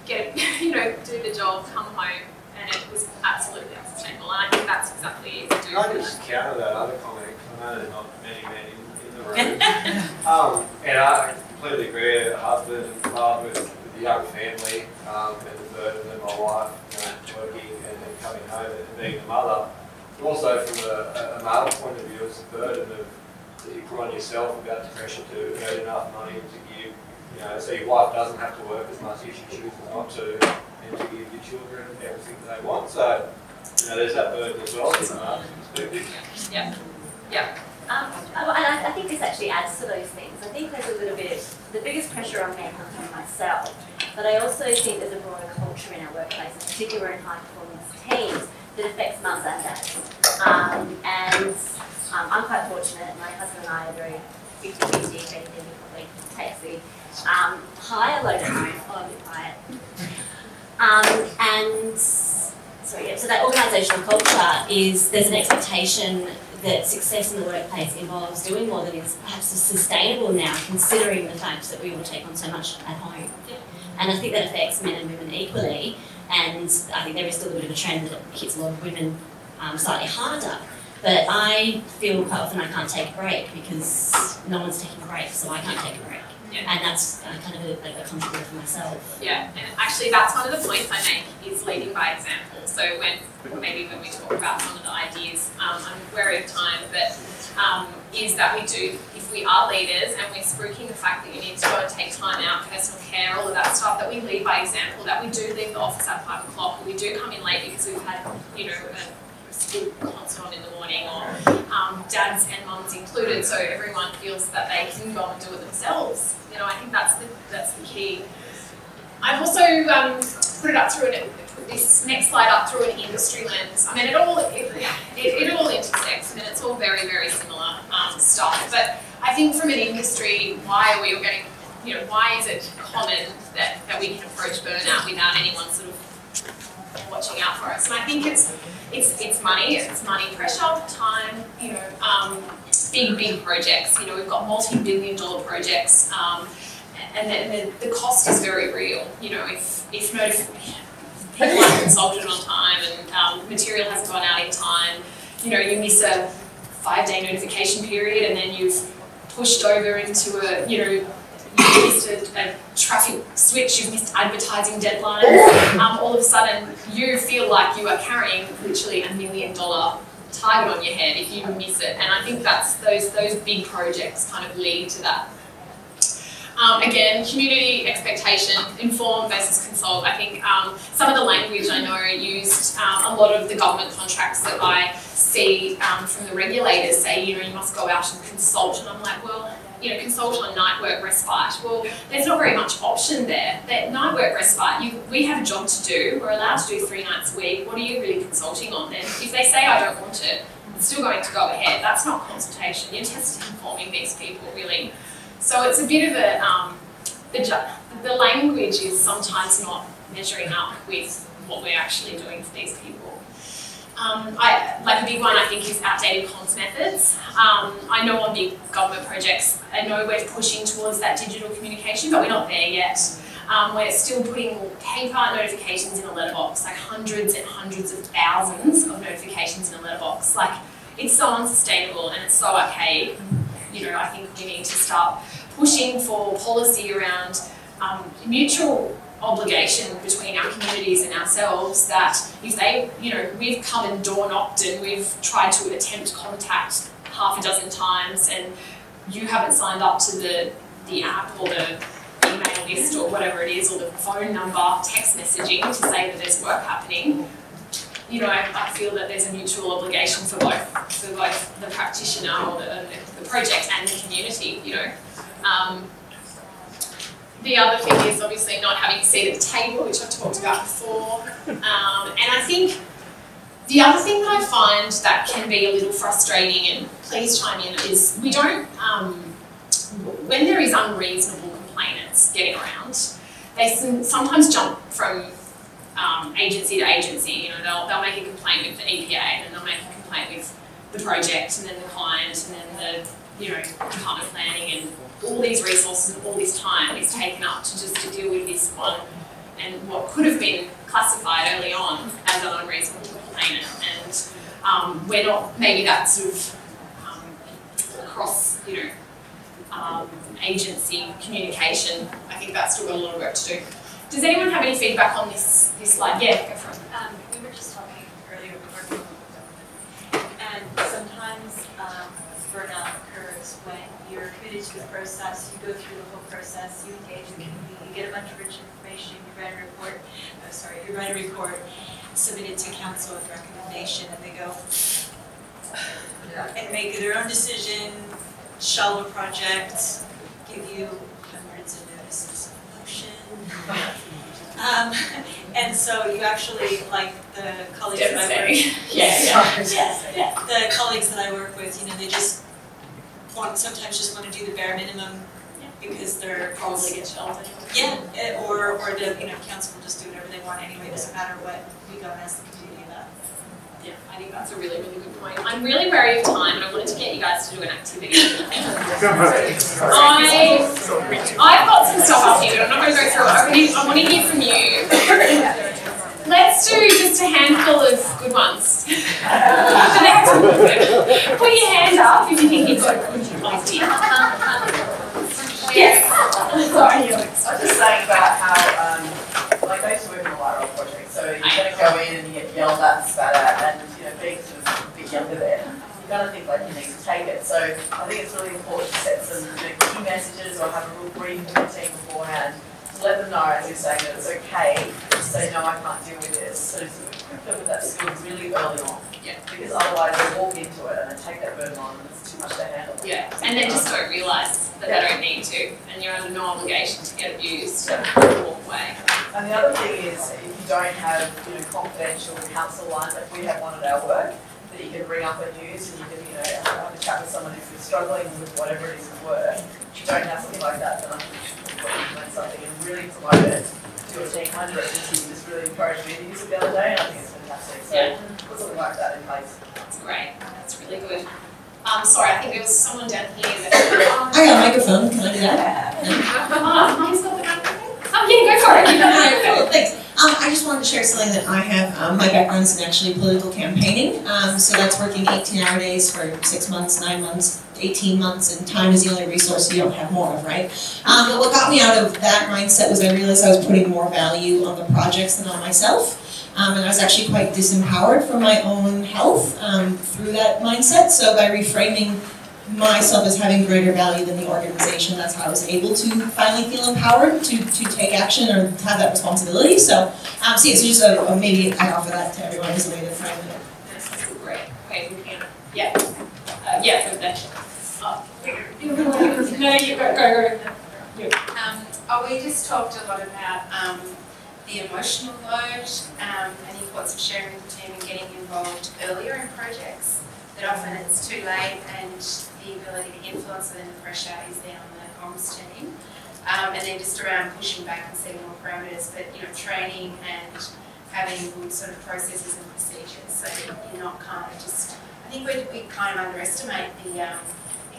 get, <laughs> you know, do the job, come home, and it was absolutely unsustainable. And I think that's exactly it. to do Can I for just counter that other comment? I know there's not many men in, in the room. <laughs> <laughs> Um, and I completely agree, a husband and father with, with a young family, um, and the burden of my wife, you know, working and then coming home and being a mother. But also from a, a- male point of view, it's a burden of, that you put on yourself about the pressure to earn enough money to give, you know, so your wife doesn't have to work as much as she chooses not to, and to give your children everything they want, so, you know, there's that burden as well. Yeah, yeah. Um, and I, I think this actually adds to those things. I think there's a little bit, the biggest pressure on me comes from myself, but I also think there's a broader culture in our workplaces, particularly in high performance teams, that affects mums and dads. Um, and um, I'm quite fortunate, my husband and I are very 50 50, if anything, he probably takes the um, higher load at home, oh, bit quiet. Um, and so yeah, so that organisational culture is there's an expectation that success in the workplace involves doing more than is perhaps sustainable now, considering the fact that we all take on so much at home. And I think that affects men and women equally. And I think there is still a bit of a trend that hits a lot of women um, slightly harder. But I feel quite often I can't take a break because no one's taking a break, so I can't take a break. Yeah. And that's uh, kind of a, a, a comfortable for myself. Yeah, and actually that's one of the points I make is leading by example. So when maybe when we talk about some of the ideas, um, I'm wary of time, but um, is that we do, if we are leaders and we're spruiking the fact that you need to go and take time out, personal care, all of that stuff, that we lead by example, that we do leave the office at five o'clock, we do come in late because we've had, you know, a school concert on in the morning, or um, dads and mums included, so everyone feels that they can go and do it themselves. You know, I think that's the that's the key. I've also um, put it up through an, this next slide up through an industry lens. I mean, it all it, it, it all intersects, and it's all very very similar um, stuff. But I think from an industry, why are we all getting, you know, why is it common that, that we can approach burnout without anyone sort of watching out for us? And I think it's it's it's money, it's money pressure, time, you know, um, big big projects. You know, we've got multi-billion dollar projects. Um, and the, the, the cost is very real. You know, if if notif- people aren't consulted on time and um, material hasn't gone out in time, you know, you miss a five day notification period and then you've pushed over into a, you know, you missed a, a traffic switch, you've missed advertising deadlines, um, all of a sudden you feel like you are carrying literally a million dollar target on your head if you miss it. And I think that's those those big projects kind of lead to that. Um, again, community expectation, inform versus consult. I think um, some of the language I know used, um, a lot of the government contracts that I see um, from the regulators say, you know, you must go out and consult. And I'm like, well, you know, consult on night work respite. Well, there's not very much option there. That night work respite, you, we have a job to do. We're allowed to do three nights a week. What are you really consulting on then? If they say I don't want it, it's still going to go ahead. That's not consultation. You're just informing these people really. So it's a bit of a, um, the, the language is sometimes not measuring up with what we're actually doing for these people. Um, I, like a big one I think is outdated comms methods. Um, I know on big government projects, I know we're pushing towards that digital communication, but we're not there yet. Um, we're still putting paper notifications in a letterbox, like hundreds and hundreds of thousands of notifications in a letterbox. Like, it's so unsustainable and it's so archaic. You know, I think we need to start pushing for policy around um, mutual obligation between our communities and ourselves that if they, you know, we've come and door knocked and we've tried to attempt contact half a dozen times and you haven't signed up to the, the app or the email list or whatever it is or the phone number, text messaging to say that there's work happening, you know, I, I feel that there's a mutual obligation for both, for both the practitioner or the, the project and the community, you know. Um, the other thing is obviously not having a seat at the table, which I've talked about before. Um, and I think the other thing that I find that can be a little frustrating, and please chime in, is we don't, um, when there is unreasonable complainants getting around, they sometimes jump from um, agency to agency. You know, they'll, they'll make a complaint with the EPA, and then they'll make a complaint with the project, and then the client, and then the you know department planning, and all these resources and all this time is taken up to just to deal with this one and what could have been classified early on as an unreasonable complainant. And um, we're not maybe that sort of um, across, you know, um, agency communication. I think that's still got a lot of work to do. Does anyone have any feedback on this this slide? Yeah, go for it. Um, we were just talking earlier and sometimes um, burnout occurs when you're committed to the process, you go through the whole process, you engage the community, you get a bunch of rich information, you write a report, oh, sorry, you write a report, submit it to council with recommendation, and they go, and make their own decision, shelve a project, give you hundreds of notices of motion. <laughs> Um, <laughs> and so you actually, like the colleagues that I work <laughs> Devastating. Yeah, yeah. <laughs> Yes, yeah, the colleagues that I work with, you know, they just want, sometimes just wanna do the bare minimum because they're. Probably get shelved anyway. Yeah, eh, or, or the, you know, council will just do whatever they want anyway, it doesn't matter what we go and ask the community about. Yeah, I think that's a really, really good point. I'm really wary of time and I wanted to get you guys to do an activity. I, I've got some stuff up here, but I'm not gonna go through it. I really, I wanna hear from you. Let's do just a handful of good ones. The next one. Put your hand up if you think it's a good idea. Yes. Sorry. I was just saying about how, um, like I used to work in a light rail project, so you're gonna go in and you get yelled at and spat at, and, you know, being sort of a bit younger you gotta think like you need to take it, so I think it's really important to set some, you know, key messages or have a real briefing with the team beforehand, to let them know, as you're saying, that it's okay to say, no, I can't deal with this, so of equip them with that skill really early on. Yeah. Because otherwise they walk into it and they take that burden on and it's too much to handle. Yeah, and they just don't realise that they don't need to, and you're under no obligation to get abused and walk away. And the other thing is, if you don't have, you know, confidential counsel lines, like we have one at our work, that you can bring up and use, and you can, you know, have a chat with someone who's struggling with whatever it is at work. If you don't have something like that, then I think you should implement something and really promote it to your team. I know that you just really encouraged me to use it the other day, and I think it's fantastic. So Yeah. put something like that in place. That's great, that's really good. Um, sorry, I think there was someone down here that. I got a microphone, can I do that? Oh, <laughs> mine's got the microphone? Oh, yeah, go for it. <laughs> Cool, thanks. Um, I just wanted to share something that I have. Um, my background's in actually political campaigning. Um, so that's working 18 hour days for six months, nine months, 18 months, and time is the only resource you don't have more of, right? Um, but what got me out of that mindset was I realized I was putting more value on the projects than on myself. Um, and I was actually quite disempowered from my own health um, through that mindset. So by reframing myself as having greater value than the organization, that's how I was able to finally feel empowered to, to take action or have that responsibility. So, um, so yeah, so just a, a maybe I offer that to everyone as a way to frame it. Great. Okay, we can, yeah. Uh, yeah, for that. Oh, No, you go, go, go. Um, oh, we just talked a lot about, um, the emotional load, um, and the importance of sharing with the team and getting involved earlier in projects. That often it's too late and the ability to influence and then the pressure is there on the comms team. Um, and then just around pushing back and setting more parameters, but, you know, training and having good sort of processes and procedures, so that you're not kind of just, I think we, we kind of underestimate the, um,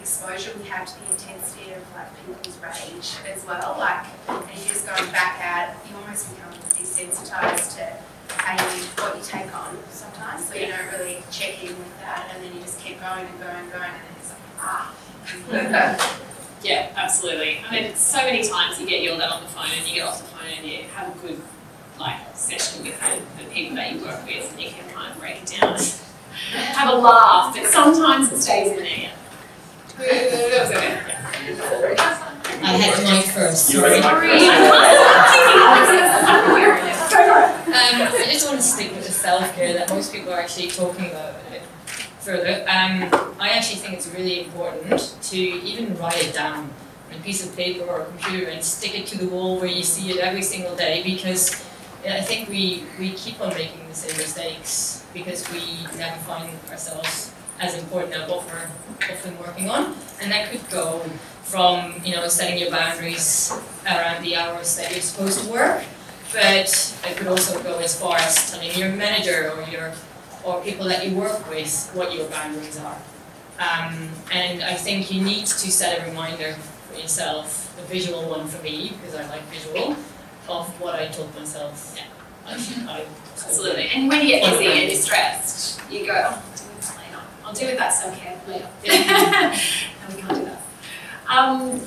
exposure we have to the intensity of like people's rage as well. Like, if you're just going back at, you almost become desensitized to how you, what you take on sometimes. So you don't really check in with that, and then you just keep going and going and going, and then it's like, ah. <laughs> Yeah, absolutely. I mean, so many times you get yelled at on the phone and you get off the phone and you have a good like session with the, the people that you work with and you can kind of break it down and have a laugh, but sometimes it stays in there. That was okay. I had the mic first. Sorry. <laughs> <laughs> Um, I just want to stick with the self-care that most people are actually talking about a further. Um, I actually think it's really important to even write it down on a piece of paper or a computer and stick it to the wall where you see it every single day because I think we, we keep on making the same mistakes because we never find ourselves as important at what we're often working on. And that could go from, you know, setting your boundaries around the hours that you're supposed to work but it could also go as far as telling your manager or your or people that you work with what your boundaries are. Um, and I think you need to set a reminder for yourself, a visual one for me, because I like visual, of what I told myself. Yeah. I should, I Absolutely. And when you get busy and you're stressed, you go, oh, I'll do it later. I'll do with that self-care later. and we can't do that. Um,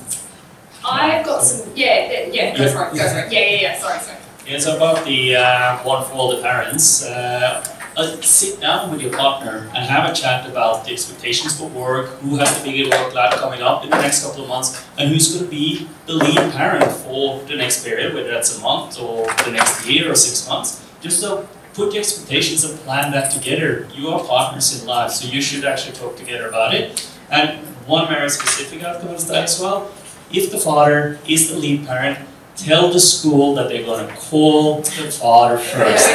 I've got some, yeah, yeah, yeah, go for it, go for it. Yeah, yeah, yeah, sorry, sorry. So about the uh, one for all the parents, uh, uh, sit down with your partner and have a chat about the expectations for work, who has the bigger workload coming up in the next couple of months, and who's going to be the lead parent for the next period, whether that's a month or the next year or six months. Just so put the expectations and plan that together. You are partners in life, so you should actually talk together about it. And one very specific outcome is that as well. If the father is the lead parent, tell the school that they're going to call the father first. <laughs>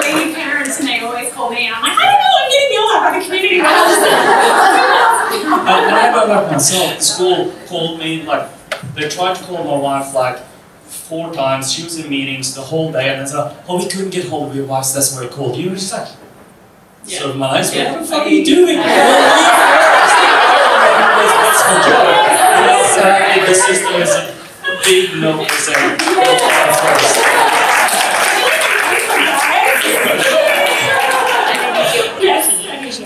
Lead parents and they always call me and I'm like, I don't know, I'm getting yelled at by the community. and, and I know that myself. The school called me like they tried to call my wife like four times. She was in meetings the whole day, and they said, "Oh, we couldn't get hold of your wife, so that's why we called you." Just like, Yeah. sort of my eyes. Yeah. What the fuck are you doing? <laughs> <laughs> that's my job. You know, so if the system is a big no for saying, "Go first."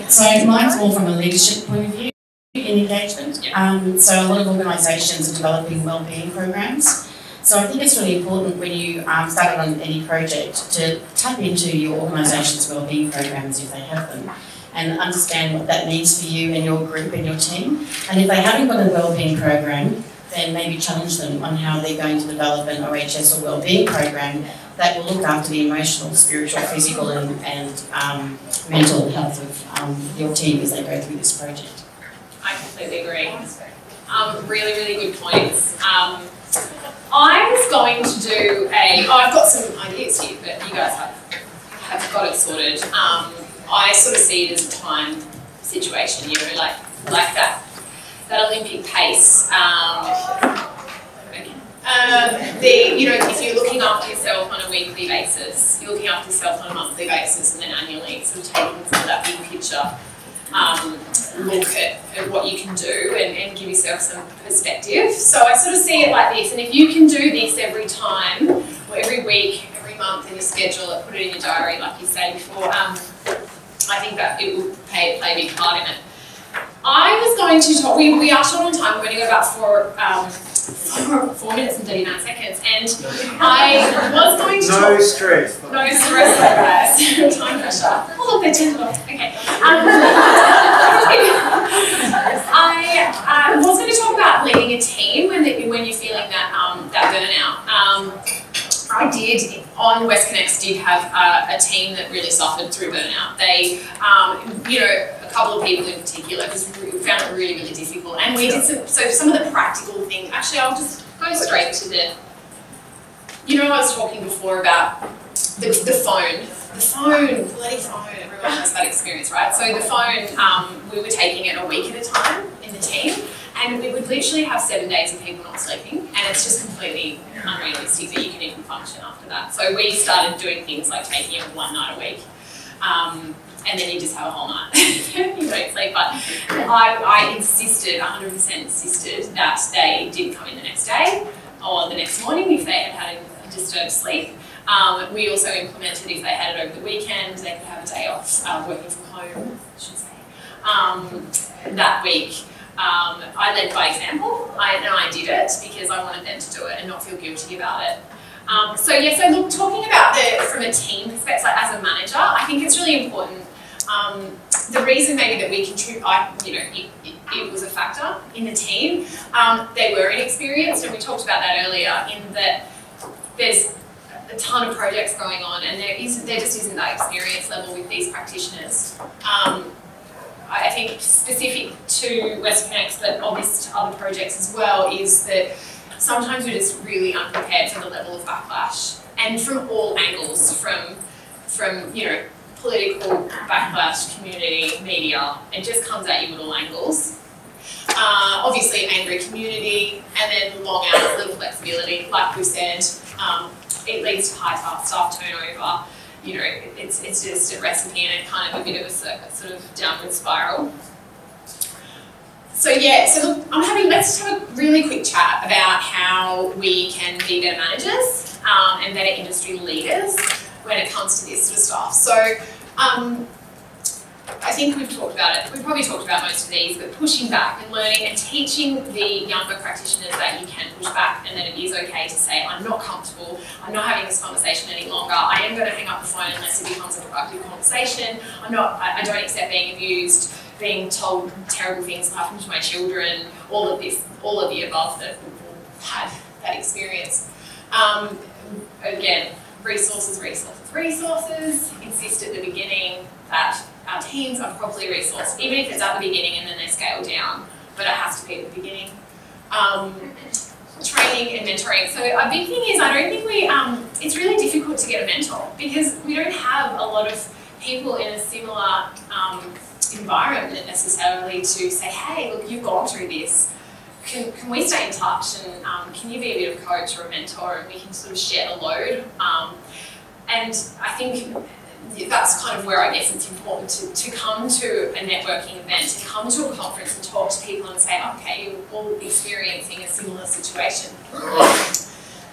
So mine's more from a leadership point of view in engagement. Um, so a lot of organisations are developing wellbeing programs. So I think it's really important when you um, start on any project to tap into your organisation's wellbeing programs if they have them and understand what that means for you and your group and your team. And if they haven't got a wellbeing program, then maybe challenge them on how they're going to develop an OHS or wellbeing program that will look after the emotional, spiritual, physical and, and um, mental health of um, your team as they go through this project. I completely agree. Um, really, really good points. Um, I was going to do a, oh, I've got some ideas here, but you guys have, have got it sorted. Um, I sort of see it as a time situation, you know, like, like that, that Olympic pace. Um, um, the, you know, if you're looking after yourself on a weekly basis, you're looking after yourself on a monthly basis, and then annually, sort of taking some of that big picture um, look at, at what you can do and, and give yourself some perspective. So I sort of see it like this, and if you can do this every time, or every week, every month in your schedule, or put it in your diary, like you say before, um, I think that it will play, play a big part in it. I was going to talk, we, we are short on time, we're going to go about four, um, four, four minutes and 39 seconds, and I was going to No talk. stress. No stress. <laughs> Time pressure. Oh, look, they're o'clock. Okay. Um, <laughs> I was going to talk about leading a team when the, when you're feeling that um, that burnout. Um, I did on West did have uh, a team that really suffered through burnout. They, um, you know, a couple of people in particular found it really really difficult. And we did some so some of the practical things. Actually, I'll just go straight to the. You know, I was talking before about the, the phone, the phone, bloody phone. Everyone has that experience, right? So the phone, um, we were taking it a week at a time in the team, and we would literally have seven days of people not sleeping, and it's just completely unrealistic that you can even function after that. So we started doing things like taking it one night a week. Um, and then you just have a whole night. <laughs> you don't sleep. But I, I insisted, 100% insisted, that they didn't come in the next day or the next morning if they had had a disturbed sleep. Um, we also implemented if they had it over the weekend, they could have a day off uh, working from home, I should say, um, that week. Um, I led by example, I, and I did it because I wanted them to do it and not feel guilty about it. Um, so yeah, so look, talking about the from a team perspective, like as a manager, I think it's really important. Um, the reason maybe that we contribute, you know, it, it, it was a factor in the team. Um, they were inexperienced, and we talked about that earlier. In that there's a ton of projects going on, and there isn't, there just isn't that experience level with these practitioners. Um, I think specific to WestConnex, but obvious to other projects as well, is that sometimes we're just really unprepared for the level of backlash, and from all angles, from from you know political backlash, community, media, it just comes at you at all angles. Uh, obviously, angry community, and then long hours, little flexibility, like we said, um, it leads to high staff turnover. You know, it's, it's just a recipe and kind of a bit of a circuit, sort of downward spiral. So yeah, so look, I'm having, let's have a really quick chat about how we can be better managers um, and better industry leaders when it comes to this sort of stuff. So um, I think we've talked about it, we've probably talked about most of these, but pushing back and learning and teaching the younger practitioners that you can push back and that it is okay to say, I'm not comfortable, I'm not having this conversation any longer, I am going to hang up the phone unless it becomes a productive conversation, I'm not, I, I don't accept being abused, being told terrible things happen to my children, all of this, all of the above that have had that experience. Um, again, resources, resources, resources. Insist at the beginning that our teams are properly resourced, even if it's at the beginning and then they scale down, but it has to be at the beginning. Um, training and mentoring. So a big thing is I don't think we, um, it's really difficult to get a mentor because we don't have a lot of people in a similar um, environment necessarily to say, hey, look, you've gone through this. Can, can we stay in touch and um, can you be a bit of coach or a mentor and we can sort of share the load? Um, and I think that's kind of where I guess it's important to, to come to a networking event, to come to a conference and talk to people and say, okay, you're all experiencing a similar situation.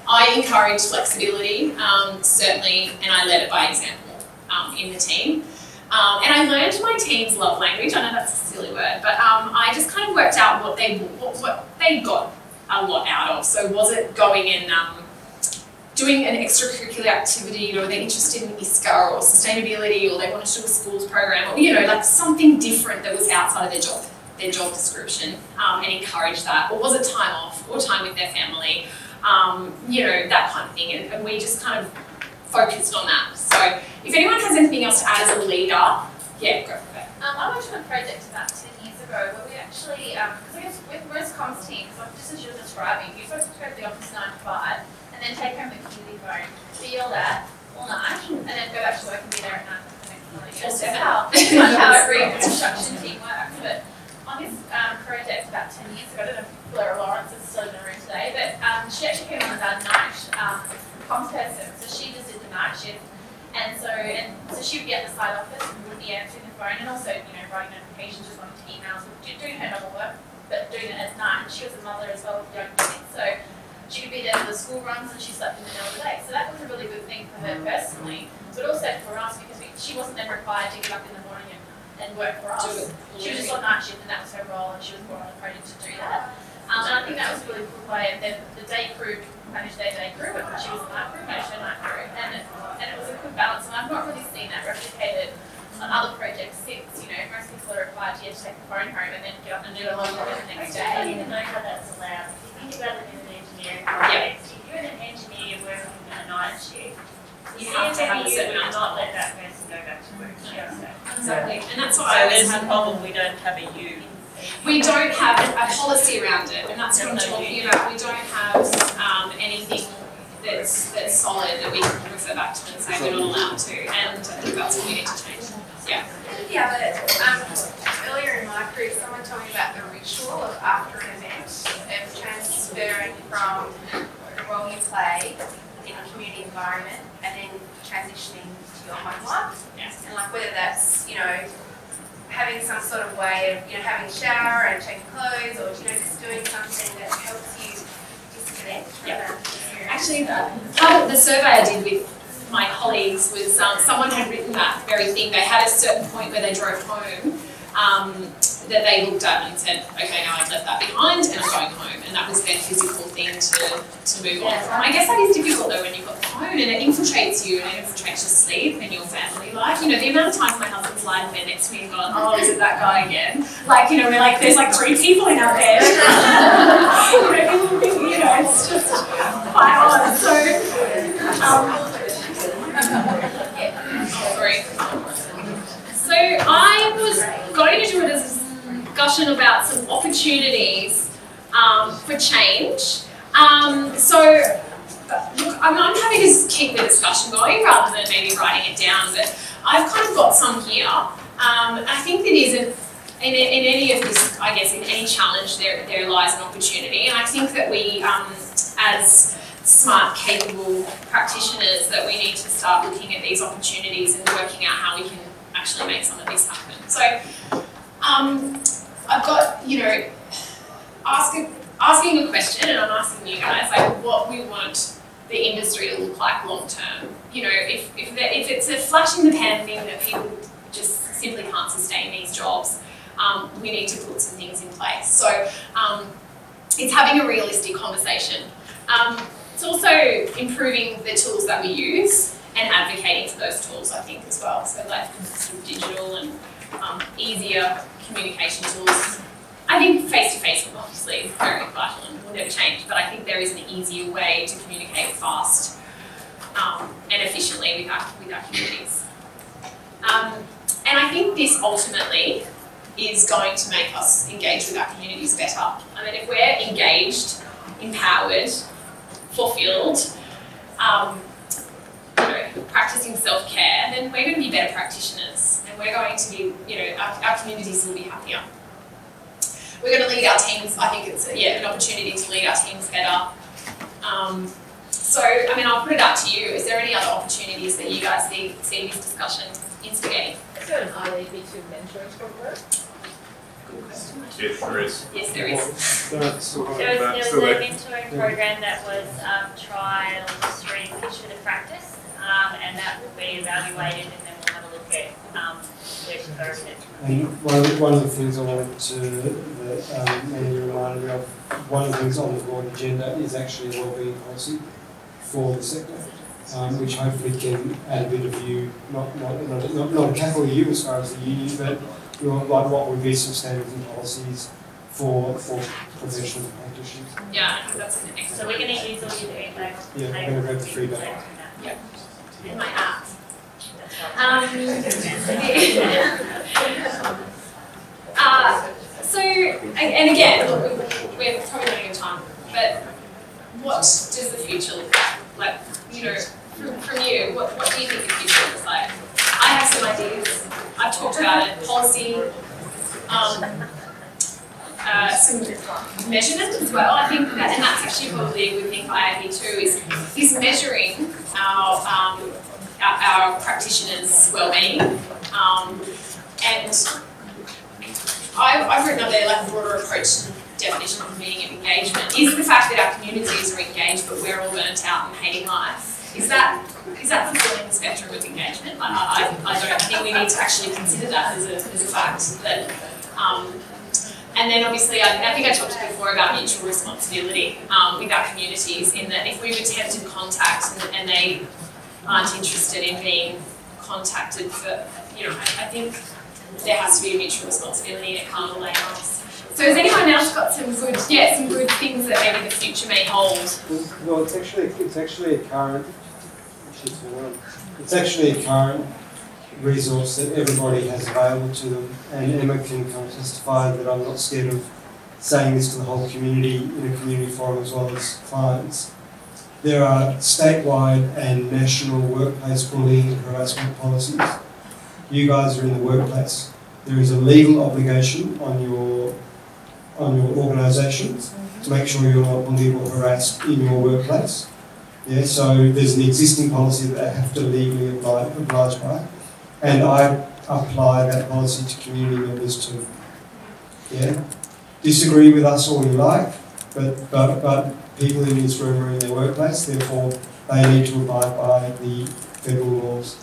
I encourage flexibility, um, certainly, and I led it by example um, in the team. Um, and I learned my team's love language. I know that's a silly word, but um, I just kind of worked out what they what, what they got a lot out of. So was it going and um, doing an extracurricular activity, you know, they're interested in ISCA or sustainability or they want to do a schools program or, you know, like something different that was outside of their job, their job description um, and encourage that. Or was it time off or time with their family, um, you know, that kind of thing. And, and we just kind of focused on that. So if anyone has anything else to add as a leader, yeah, go for it. Um, I worked on a project about 10 years ago where we actually, because I guess with West Comms team, just as you're describing, supposed to go to the office 9 to 5 and then take home the community phone, be yelled at all night, and then go back to work and be there at night the next morning. That's how, how every construction team works. But on this um, project about 10 years ago, I don't know if Blair Lawrence is still in the room today, but um, she actually came on as our night um, comms person, so she just did the night shift. And so, and so she would be at the side office and would be answering the phone and also, you know, writing notifications, responding to emails, doing her normal work, but doing it at night. And she was a mother as well with young kids, so she could be there for the school runs and she slept in the middle of the day. So that was a really good thing for her personally, but also for us because we, she wasn't then required to get up in the morning and, and work for us. She was just on night shift and that was her role and she was more on a project to do that. Um, and I think that was a really cool way. And then the day crew managed their day crew and she was the night crew, managed her night crew. And it, and it was a good balance. And I've not really seen that replicated on other projects since, you know, most people are required to, to take the phone home and then get up and do a lot of the next day. I don't even know how that's allowed. If you think about it engineering context, if you're an engineer working in a night shift, You have to have a you certain amount of not let that person go back to work. Exactly. And that's So what I there's have. a problem, we don't have a you. We don't have a policy around it, and that's what I'm talking about. We don't have um, anything that's that's solid that we can refer back to and say we're not allowed to, and I think that's what we need to change. Yeah. The other, um, earlier in my career, someone told me about the ritual of after an event and transferring from the role you play in a community environment and then transitioning to your home life. Yes. And like whether that's, you know, having some sort of way of, you know, having a shower and changing clothes or, you know, just doing something that helps you disconnect from Yeah. that experience. Actually, part of the survey I did with my colleagues was um, someone had written that very thing. They had a certain point where they drove home um, that they looked at and said, okay, now I've left that behind and I'm going home. And that was their physical thing to, to move on from. I guess that is difficult though when you've got the phone and it infiltrates you and it infiltrates your sleep and your family life. You know, the amount of times my husband's lying in bed next to me and gone, oh, is it that guy again? Like, you know, we're like, there's like three people in our bed. you know, people think, you know, it's just quite odd. So, um, sorry. So I was going to do a discussion about some opportunities um, for change. Um, so look, I'm, I'm happy to keep the discussion going rather than maybe writing it down, but I've kind of got some here. Um, I think that isn't in, in any of this, I guess, in any challenge, there, there lies an opportunity. And I think that we, um, as smart, capable practitioners, that we need to start looking at these opportunities and working out how we can actually make some of this happen. So, um, I've got, you know, asking, asking a question, and I'm asking you guys, like, what we want the industry to look like long term. You know, if, if, the, if it's a flash in the pan thing that people just simply can't sustain these jobs, um, we need to put some things in place. So um, it's having a realistic conversation. Um, it's also improving the tools that we use and advocating for those tools, I think, as well. So like digital and um, easier communication tools. I think face-to-face obviously is very vital and will never change, but I think there is an easier way to communicate fast um, and efficiently with our, with our communities. Um, and I think this ultimately is going to make us engage with our communities better. I mean, if we're engaged, empowered, fulfilled, um, know, practicing self-care, then we're going to be better practitioners, and we're going to be, you know, our, our communities will be happier. We're going to lead our teams. I think it's yeah an opportunity to lead our teams better. Um, so, I mean, I'll put it up to you. Is there any other opportunities that you guys see see this discussion instigating? Is there an IAP2 mentoring program? Yes, there is. Yes, there is. There was, there was a mentoring program that was um, trial, stream, pitch to practice, um, and that will be evaluated, and then we'll have a look at um, where to go with it. And one of, the, one of the things I wanted to, that um, Mandy reminded me of, one of the things on the board agenda is actually a wellbeing policy for the sector, um, which hopefully can add a bit of view, not, not, not, not, not a capital U as far as the union, but you know, like what would be some standards and policies for, for professional practitioners. Yeah, I think that's an So we're going to use all your feedback. Yeah, I'm going to grab the feedback. Yep. In my app. Um, <laughs> uh, so, and again, we're probably running out of time, but what does the future look like? Like, you know, from, from you, what, what do you think the future looks like? I have some ideas. I've talked about it, policy, um, uh, measurement as well. I think that, and that's actually probably a good thing for IAP2, is, is measuring our, um, our, our practitioners' well-being. Um, and I've, I've written up there like broader approach to definition of meaning of engagement is the fact that our communities are engaged but we're all burnt out and hating life. Is that is that fulfilling the spectrum of engagement? I, I, I don't think we need to actually consider that as a, as a fact that um, and then obviously, I, I think I talked before about mutual responsibility um, with our communities in that if we've attempted contact and, and they aren't interested in being contacted for, you know, I, I think there has to be a mutual responsibility and it can't all us. So has anyone else got some good, yeah, some good things that maybe the future may hold? Well, it's actually, it's actually a current, one. it's actually a current resource that everybody has available to them. And Emma can kind of testify that I'm not scared of saying this to the whole community in a community forum as well as clients. There are statewide and national workplace bullying and harassment policies. You guys are in the workplace. There is a legal obligation on your on your organisations to make sure you're not bullied or harassed in your workplace. Yeah, so there's an existing policy that they have to legally oblige by, and I apply that policy to community members too. Yeah, disagree with us all you like, but but but people in this room are in their workplace, therefore they need to abide by the federal laws.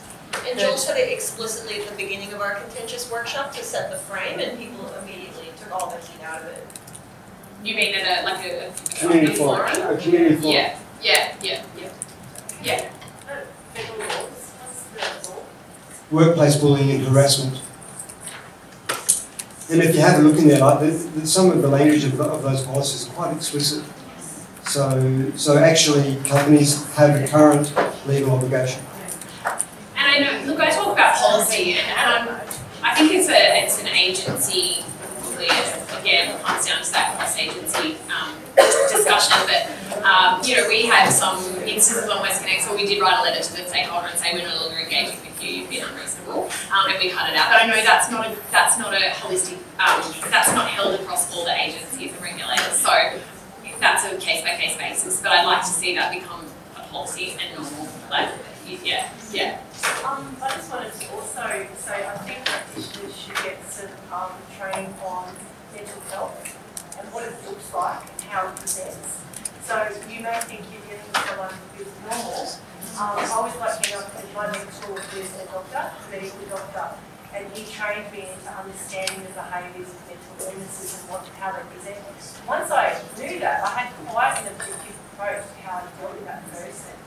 And Joel said it explicitly at the beginning of our contentious workshop to set the frame, and people immediately took all the heat out of it. You mean at a, like a, a Community forum, a community forum. Yeah, yeah, yeah, yeah. Yeah. Federal laws, what's the law? Workplace bullying and harassment. And if you have a look in there, like the, the, some of the language of, of those policies are quite explicit. So, so actually, companies have a current legal obligation. And I know, look, I talk about policy, and, and I'm, I think it's a it's an agency, probably again comes down to that cross agency um, discussion. But um, you know, we had some instances on West where we did write a letter to the stakeholder and say we're no longer engaging with you, you've been unreasonable, um, and we cut it out. But I know that's not a that's not a holistic, um, that's not held across all the agencies and regulators. So that's a case by case basis. But I'd like to see that become a policy and normal. Like, yeah, yeah. Um, I just wanted to also say, I think practitioners should get some, training on mental health and what it looks like and how it presents. So you may think you're dealing with someone who's normal. Um, I always like to know, because my mentor is a doctor, medical doctor, and he trained me into understanding the behaviours of mental illnesses and what, how they present. Once I knew that, I had quite an objective approach to how I dealt with that person.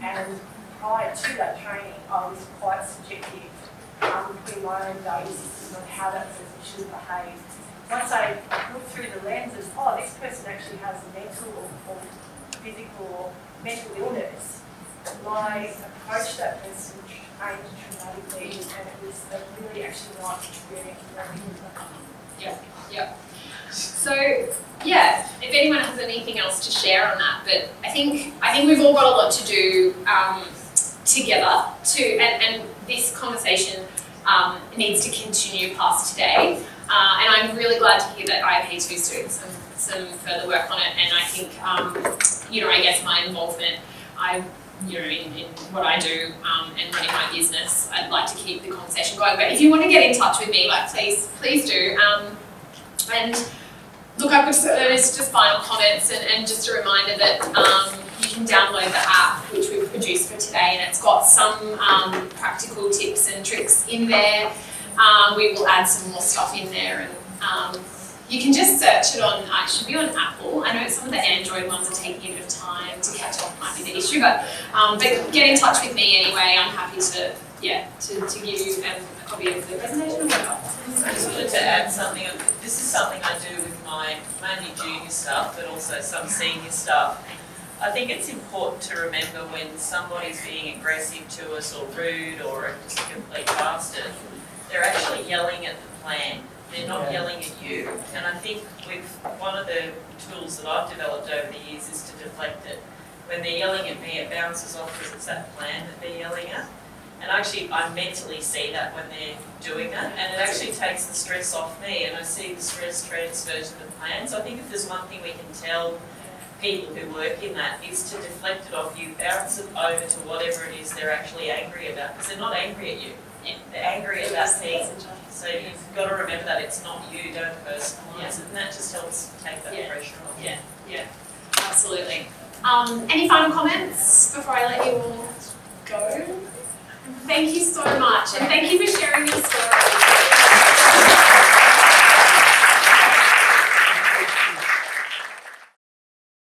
And prior to that training, I was quite subjective um, between my own value system on how that person should behave. Once I look through the lenses, oh, this person actually has mental or, physical or mental illness, my approach that person changed dramatically and it was a really actually not really Yeah, yeah. So yeah, if anyone has anything else to share on that, but I think I think we've all got a lot to do um, together to and, and this conversation um, needs to continue past today. Uh, and I'm really glad to hear that IAP2 is doing some some further work on it. And I think um, you know I guess my involvement, I you know in, in what I do um, and running my business, I'd like to keep the conversation going. But if you want to get in touch with me, like please please do. Um, and look, I've got there's just final comments and, and just a reminder that um, you can download the app which we've produced for today and it's got some um, practical tips and tricks in there. Um, we will add some more stuff in there and um, you can just search it on, uh, it should be on Apple. I know some of the Android ones are taking a bit of time to catch up, might be the issue, but, um, but get in touch with me anyway. I'm happy to, yeah, to, to give you um, a copy of the presentation. I just wanted to add something. This is something I do with my mainly junior staff, but also some senior staff. I think it's important to remember when somebody's being aggressive to us or rude or just a complete bastard, they're actually yelling at the plan. They're not yelling at you. And I think with one of the tools that I've developed over the years is to deflect it. When they're yelling at me, it bounces off because it's that plan that they're yelling at. And actually, I mentally see that when they're doing that, and it actually takes the stress off me, and I see the stress transfers to the plan. So I think if there's one thing we can tell people who work in that is to deflect it off you, bounce it over to whatever it is they're actually angry about, because they're not angry at you. They're angry at that thing. So you've got to remember that it's not you, don't personalise it, and that just helps take that Yeah. pressure off. Yeah, yeah, absolutely. Um, any final comments before I let you all go? Thank you so much, and thank you for sharing your story.